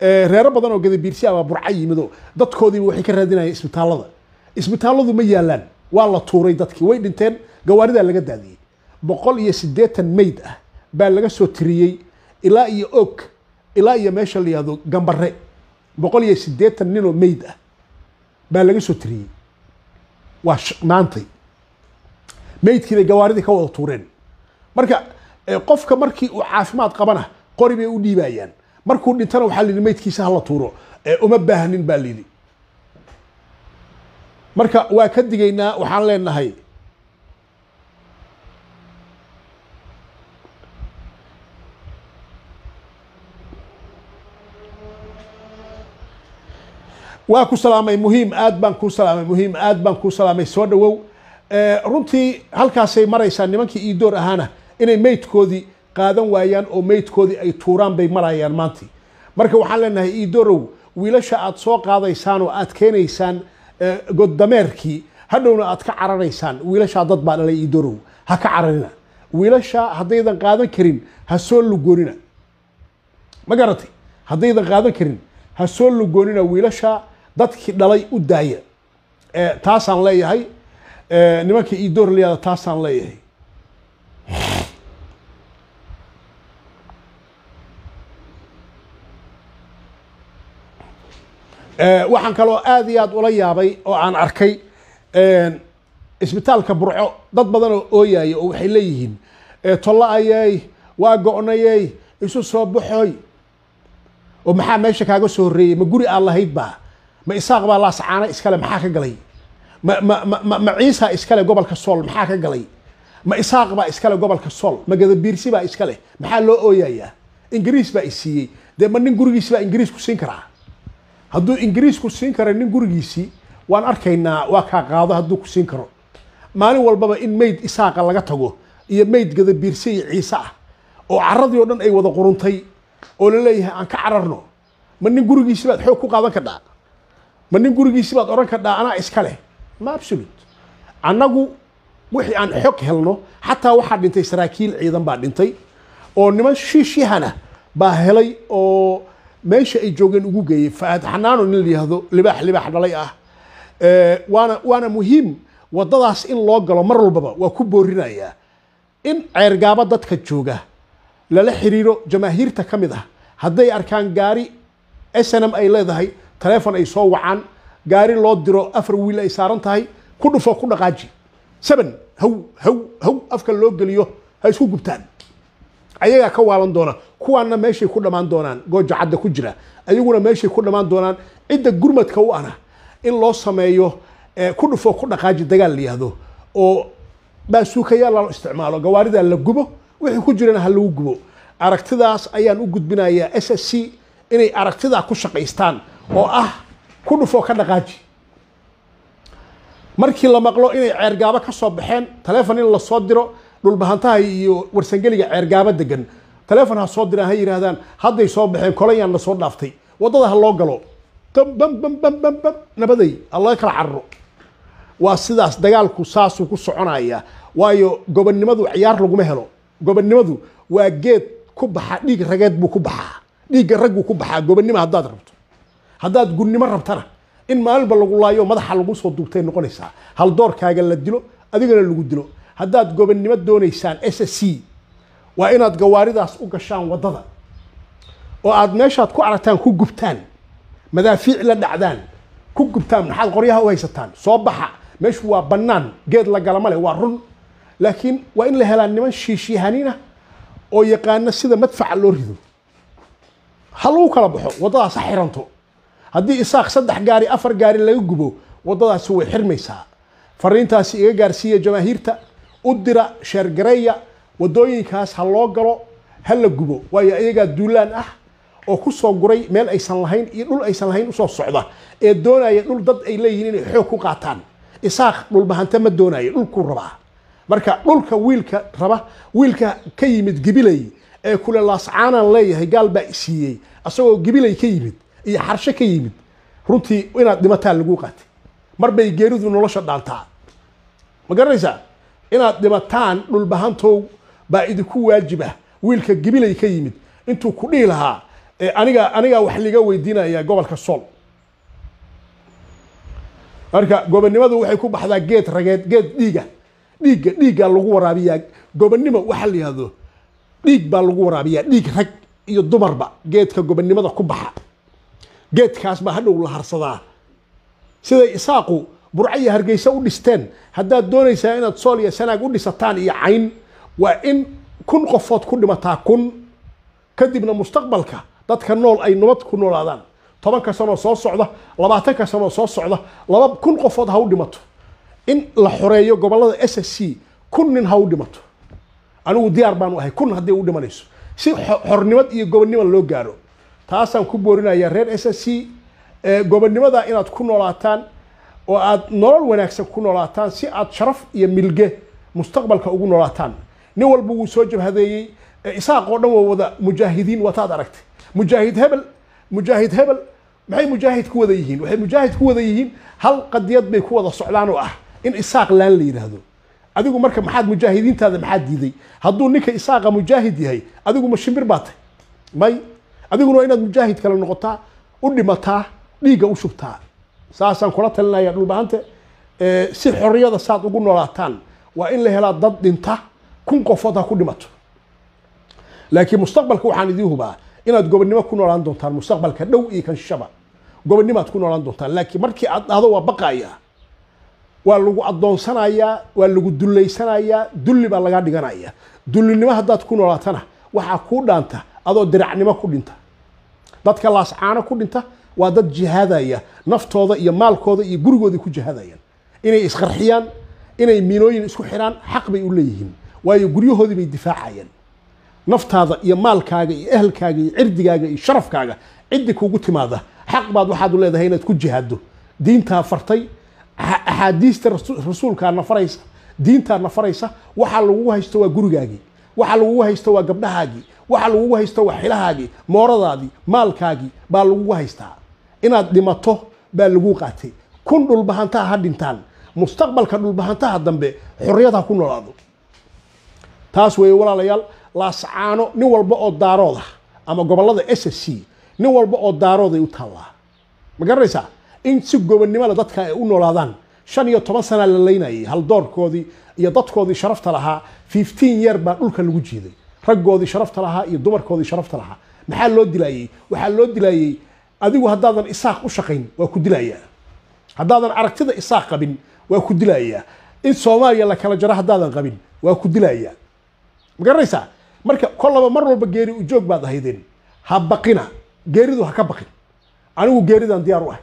eh, reero badan oo gadabiirsi abaa burca yimido dadkoodiiba waxay ka raadinayaan isbitaalada isbitaaladu ma yaalaan waa la tuuray dadkii. Way dhinteen gawaaridaa laga daadiyey boqol iyo siddeetan mayd ah baa laga soo tiriyey ilaa iyo og ilaa iyo meesha la yihahdo gambare boqol iyo siddeetan ninoo mayd ah baa laga soo tiriyey. Waa maantay. Maydkii bay gawaaridii ka wada tuureen. Marka eh, qofka markii uu caafimaad qabana qori bay u dhiibayaan. Markuu dhintana waxaa la yidhi maydkiisa hala tuuro. Eh, uma baahnin baa la yidhi. Marka waa ka digaynaa waxaan leenahay waa ku salaamay muhiim aad baan kuu salaamay muhiim aad baan kuu salaamay. Soo dhawow. Eh, runtii halkaasay maraysaa nimankii iidoor ahaana inay meydkoodii qaadan waayaan oo meydkoodii ay tuuraan bay marayaan maantii. Marka waxaan leenahay iidoorow wiilasha aad soo qaadaysaan oo aad keenaysaan eh, goddameerkii hadhowna aad ka cararaysaan. Wiilashaa dad baa dhalay iidoorow ha ka cararina. Wiilasha haddaydan qaadan karin ha soo lugoonina. Ma garatay haddaydan qaadan karin ha soo lugoonina wiilasha dadkii dhalay u daaya taasaan leeyahay. Nimanka iidoor layada taasaan leeyahay. Waxaan kaloo aad iyo aad ula yaabay oo aan arkay isbitaalka burco. Dad badan oo ooyaya oo waxay leeyihiin eh, tolla ayey waa go'nayey isu soo baxoy. Oo maxaa meesha kaaga soo horreeyey ma guri aan lahayd baa ma isaaq baa laasacaana iskale maxaa ka galay? Ma ma ciisa iskale gobolka sool maxaa ka galay? Ma isaaq baa iskale gobolka sool ma gadabiirsi baa iskale maxaa loo ooyayaa? Ingiriis baa isiiyey dee ma nin gurigiisi baa ingiriis ku siin karaa? Hadduu ingiriisku siin karo nin gurigiisii waan arkaynaa waa kaa qaado hadduu ku siin karo. Maalin walbaba in meyd isaaqa laga tago iyo meyd gadabiirse iyo ciise ah oo caradii oo dhan ay wada quruntay oo la leeyahay aan ka cararno ma nin gurigiisi baad xoog ku qaadan kadhaa ma nin gurigiisi baad odhan kadhaa anaa iska leh. Ma absolute. Annagu wixii aan xog helno xataa waxaa dhintay saraakiil ciidan baa dhintay oo niman shiishyahana baa helay oo meesha ay joogeen ugu geeyey faad xanaano nin la yihahdo libaax libaax dhalay ah. Waana waana muhiim wadadaas in loo galo mar walbaba waa ku boorinayaa in ceergaabo dadka jooga lala xiriiro jamaahiirta ka mid ah. Hadday arkaan gaari snm ay leedahay taleefon ay soo wacaan. Gaari loo diro afar wiil ay saaran tahay. Ku dhufo ku dhaqaaji. Seven haw haw haw afka loo geliyo ha isku gubtaan. Ayagaa ka waalan doona kuwaana meeshay ku dhammaan doonaan. Gooja ku jira. Ayaguna meeshay ku dhammaan doonaan. Cidda gurmadka u ana. In loo sameeyo eh, ku dhufo ku dhaqaaji dagaal la yihahdo oo baasuukayaal loo isticmaalo. Gawaarida la gubo wixii ku jirana ha lagu gubo. Aragtidaas ayaan u gudbinayaa s s c inay aragtidaa ku shaqaystaan oo ah ku dhufo ka dhaqaaji. Markii la maqlo inay ceergaabo ka soo baxeen taleefon in la soo diro dhulbahantaha iyo warsangeliga ceergaabo degan taleefon ha soo diraan ha yidhaahdaan hadday soo baxeen kolayaan na soo dhaaftay. Waddada ha loo galo. Bam bam bam bam bam bam nabaday. Ha laga kala cararo waa sidaas dagaalku saasuu ku soconaya waayo gobonnimadu ciyaar laguma helo. Gobonnimadu waa geed ku baxa dhiig rageed buu ku baxaa. Dhiigga ragguu ku baxaa gobonnimo haddaad rabto haddaad gunnimo rabtana in maalinba lagu laayo madaxa lagu soo duubtay noqonaysaa. Hal doorkaaga la dilo adigana lagu dilo. Haddaad gobonnimo doonaysaan s s c waa inaad gawaaridaas u gashaan waddada. Oo aad meeshaad ku aragtaan ku gubtaan madaafiic la dhacdaan ku gubtaan maxaad qoryaha u haysataan soo baxa. Meeshu waa bannaan geed la galama leh waa run. Laakiin waa in la helaa niman shiishyahanina oo yaqaana sida madfaca loo rido. Ha kala baxo waddadaas ha xiranto haddii isaaq saddex gaari afar gaari laga gubo waddadaasi way xirmaysaa. Fariintaasi iga gaarsiiya jamaahiirta u dira sheergareeya waddooyinkaas ha loo galo ha la gubo. Waayo iyagaa duulaan ah oo ku soo guray meel aysan lahayn iyo dhul aysan lahayn u soo socda ee doonaya dhul dad ay leeyihiin inay xoog ku qaataan. Isaaq dhulbahante ma doonayo dhulkuu rabaa. Marka dhulka wiilka raba wiilka ka yimid gibilay ee kule laascaanaan leeyahay gaal baa isiiyey asagoo gibilay ka yimid iyo xarshe ka yimid runtii inaad dhimataan lagu qaatay. Mar bay geeridu nolosha dhaantaa ma garanaysaa? Inaad dhimataan dhulbahantow baa idinku waajib ah. Wiilka gibilay ka yimid intuu ku dhihi lahaa "Eh, aniga anigaa wax liga weydiinaya gobolka sool marka gobonnimadu waxay ku baxdaa geed rageed geed dhiiga. Dhiigga dhiiggaa lagu waraabiyaa. Gobonnimo waxa la yihahdo dhiig baa lagu waraabiyaa. Dhiig rag iyo dumarba geedka gobonnimada ku baxa geedkaas baa hadhow la harsadaa? Siday isaaqu burco iyo hargeysa u dhisteen haddaad doonaysaa inaad sool iyo sanaag u dhisataan iyo cayn waa in kun qofood ku dhimataa kun. Kadibna mustaqbalka dadka nool ay nabad ku noolaadaan. Tobanka sanoo soo socda labaatanka sanoo soo socda laba kun qofood ha u dhimato. In la xoreeyo gobollada s s c kun nin ha u dhimato. Anigu diyaar baanu ahay kun haddii u dhimanayso. Si xo- xornimad iyo gobonnimo loo gaaro taasaan ku boorinayaa reer s s c gobonnimada inaad ku noolaataan oo aad nolol wanaagsan ku noolaataan si aad sharaf iyo milge mustaqbalka ugu noolaataan. Nin walba wuu soo jabhadeeyey ee isaaq oo dhan waa wada mujaahidiin wataad aragtay. Mujaahid hebel mujaahid hebel maxay mujaahid ku wada yihiin? Waxay mujaahid ku wada yihiin hal qadiyad bay ku wada socdaan oo ah in isaaq laan la yidhaahdo adigu marka maxaad mujaahidiintaada maxaad diiday? Hadduu ninka isaaqa mujaahid yahay adigu ma shimbir baa tahay. May adiguna waa inaad mujaahid kale noqotaa u dhimataa dhiigga u shubtaa. Saasaan kula talinaya dhulbahante Eh, si xorriyada saad ugu noolaataan waa in la helaa dad dhinta kun qofood ha ku dhimato. Laakiin mustaqbalka waxaan idiin hubaa inaad gobonnimo ku noolaan doontaan mustaqbalka dhow iyo kan shaba. Gobonnimaad ku noolaan doontaan laakiin markii aad dhahdo waa baqaya waa lagu addoonsanayaa waa lagu dullaysanayaa dulli baa lagaa dhiganaya. Dullinimo haddaad ku noolaatana waxaa kuu dhaanta adoo diracnimo ku dhinta. Dadka laascaano ku dhinta waa dad jihaadaya naftooda iyo maalkooda iyo gurigoodii ku jihaadayaan. Inay isqarxiyaan inay miinooyin isku xidhaan xaq bay u leeyihiin. Waayo guryahoodii bay difaacayaan. Naftaada iyo maalkaaga iyo ehelkaaga iyo cirdigaaga iyo sharafkaaga ciddi kugu timaada xaq baad waxaad u leedahay inaad ku jihaado diintaa fartay axa- axaadiista rasu- rasuulkaa nafaraysa diintaa nafaraysa waxaa lagugu haysto waa gurigaagii waxaa lagugu haysto waa gabdhahaagii waxaa lagugu haysto waa xilahaagii mooradaadii maalkaagii baa lagugu haystaa inaad dhimato baa lagu qaatay. Kun dhulbahantaha ha dhintaan. Mustaqbalka dhulbahantaha dambe xorriyad ha ku noolaado taas weeye walaalayaal laascaano nin walba oo daarooda ama gobollada s c nin walba oo daarooday u taallaa ma garanaysaa? In si gobonnimada dadka ay u noolaadaan shan iyo toban sana la laynayay haldoorkoodii iyo dadkoodii sharafta lahaa fifteen year baa dhulka lagu jiiday raggoodii sharafta lahaa iyo dumarkoodii sharafta lahaa. Maxaa loo dilayey waxaa loo dilayey adigu haddaadan isaaq u shaqayn waa ku dilayaa haddaadan aragtida isaaq qabin waa ku dilayaa in soomaaliya la kala jaro haddaadan qabin waa ku dilayaa ma garanaysaa? Marka kollaba mar walba geeri ujoog baad ahaydeen. Ha baqina. Geeridu ha ka baqin. Anigu geeridan diyaar u ahay.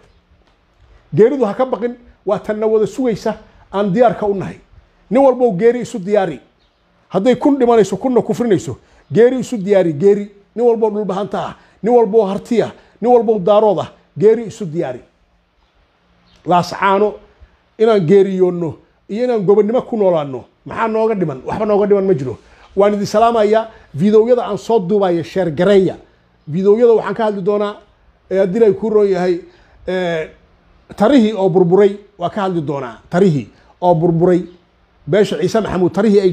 Geeridu ha ka baqin waa tanna wada sugaysa aan diyaarka u nahay. Nin walbow geeri isu diyaari hadday kun dhimanayso kunna kufrinayso geeri isu diyaari geeri nin walbow dhulbahanta ah nin walbow hartiya nin walbow daarood ah geeri isu diyaari. Laascaano inaan geeriyoonno iyo inaan gobonnimo ku noolaano maxaa nooga dhiman? Waxba nooga dhiman ma jiro. Waan idin salaamayaa videoyada aan soo duubaya sheer gareeya. Videoyada waxaan ka hadli doonaa haddii ay ku roon yahay tarihii oo burburay waa ka hadli doonaa tarihii oo burburay. Beesha ciise maxamuud tarihii ay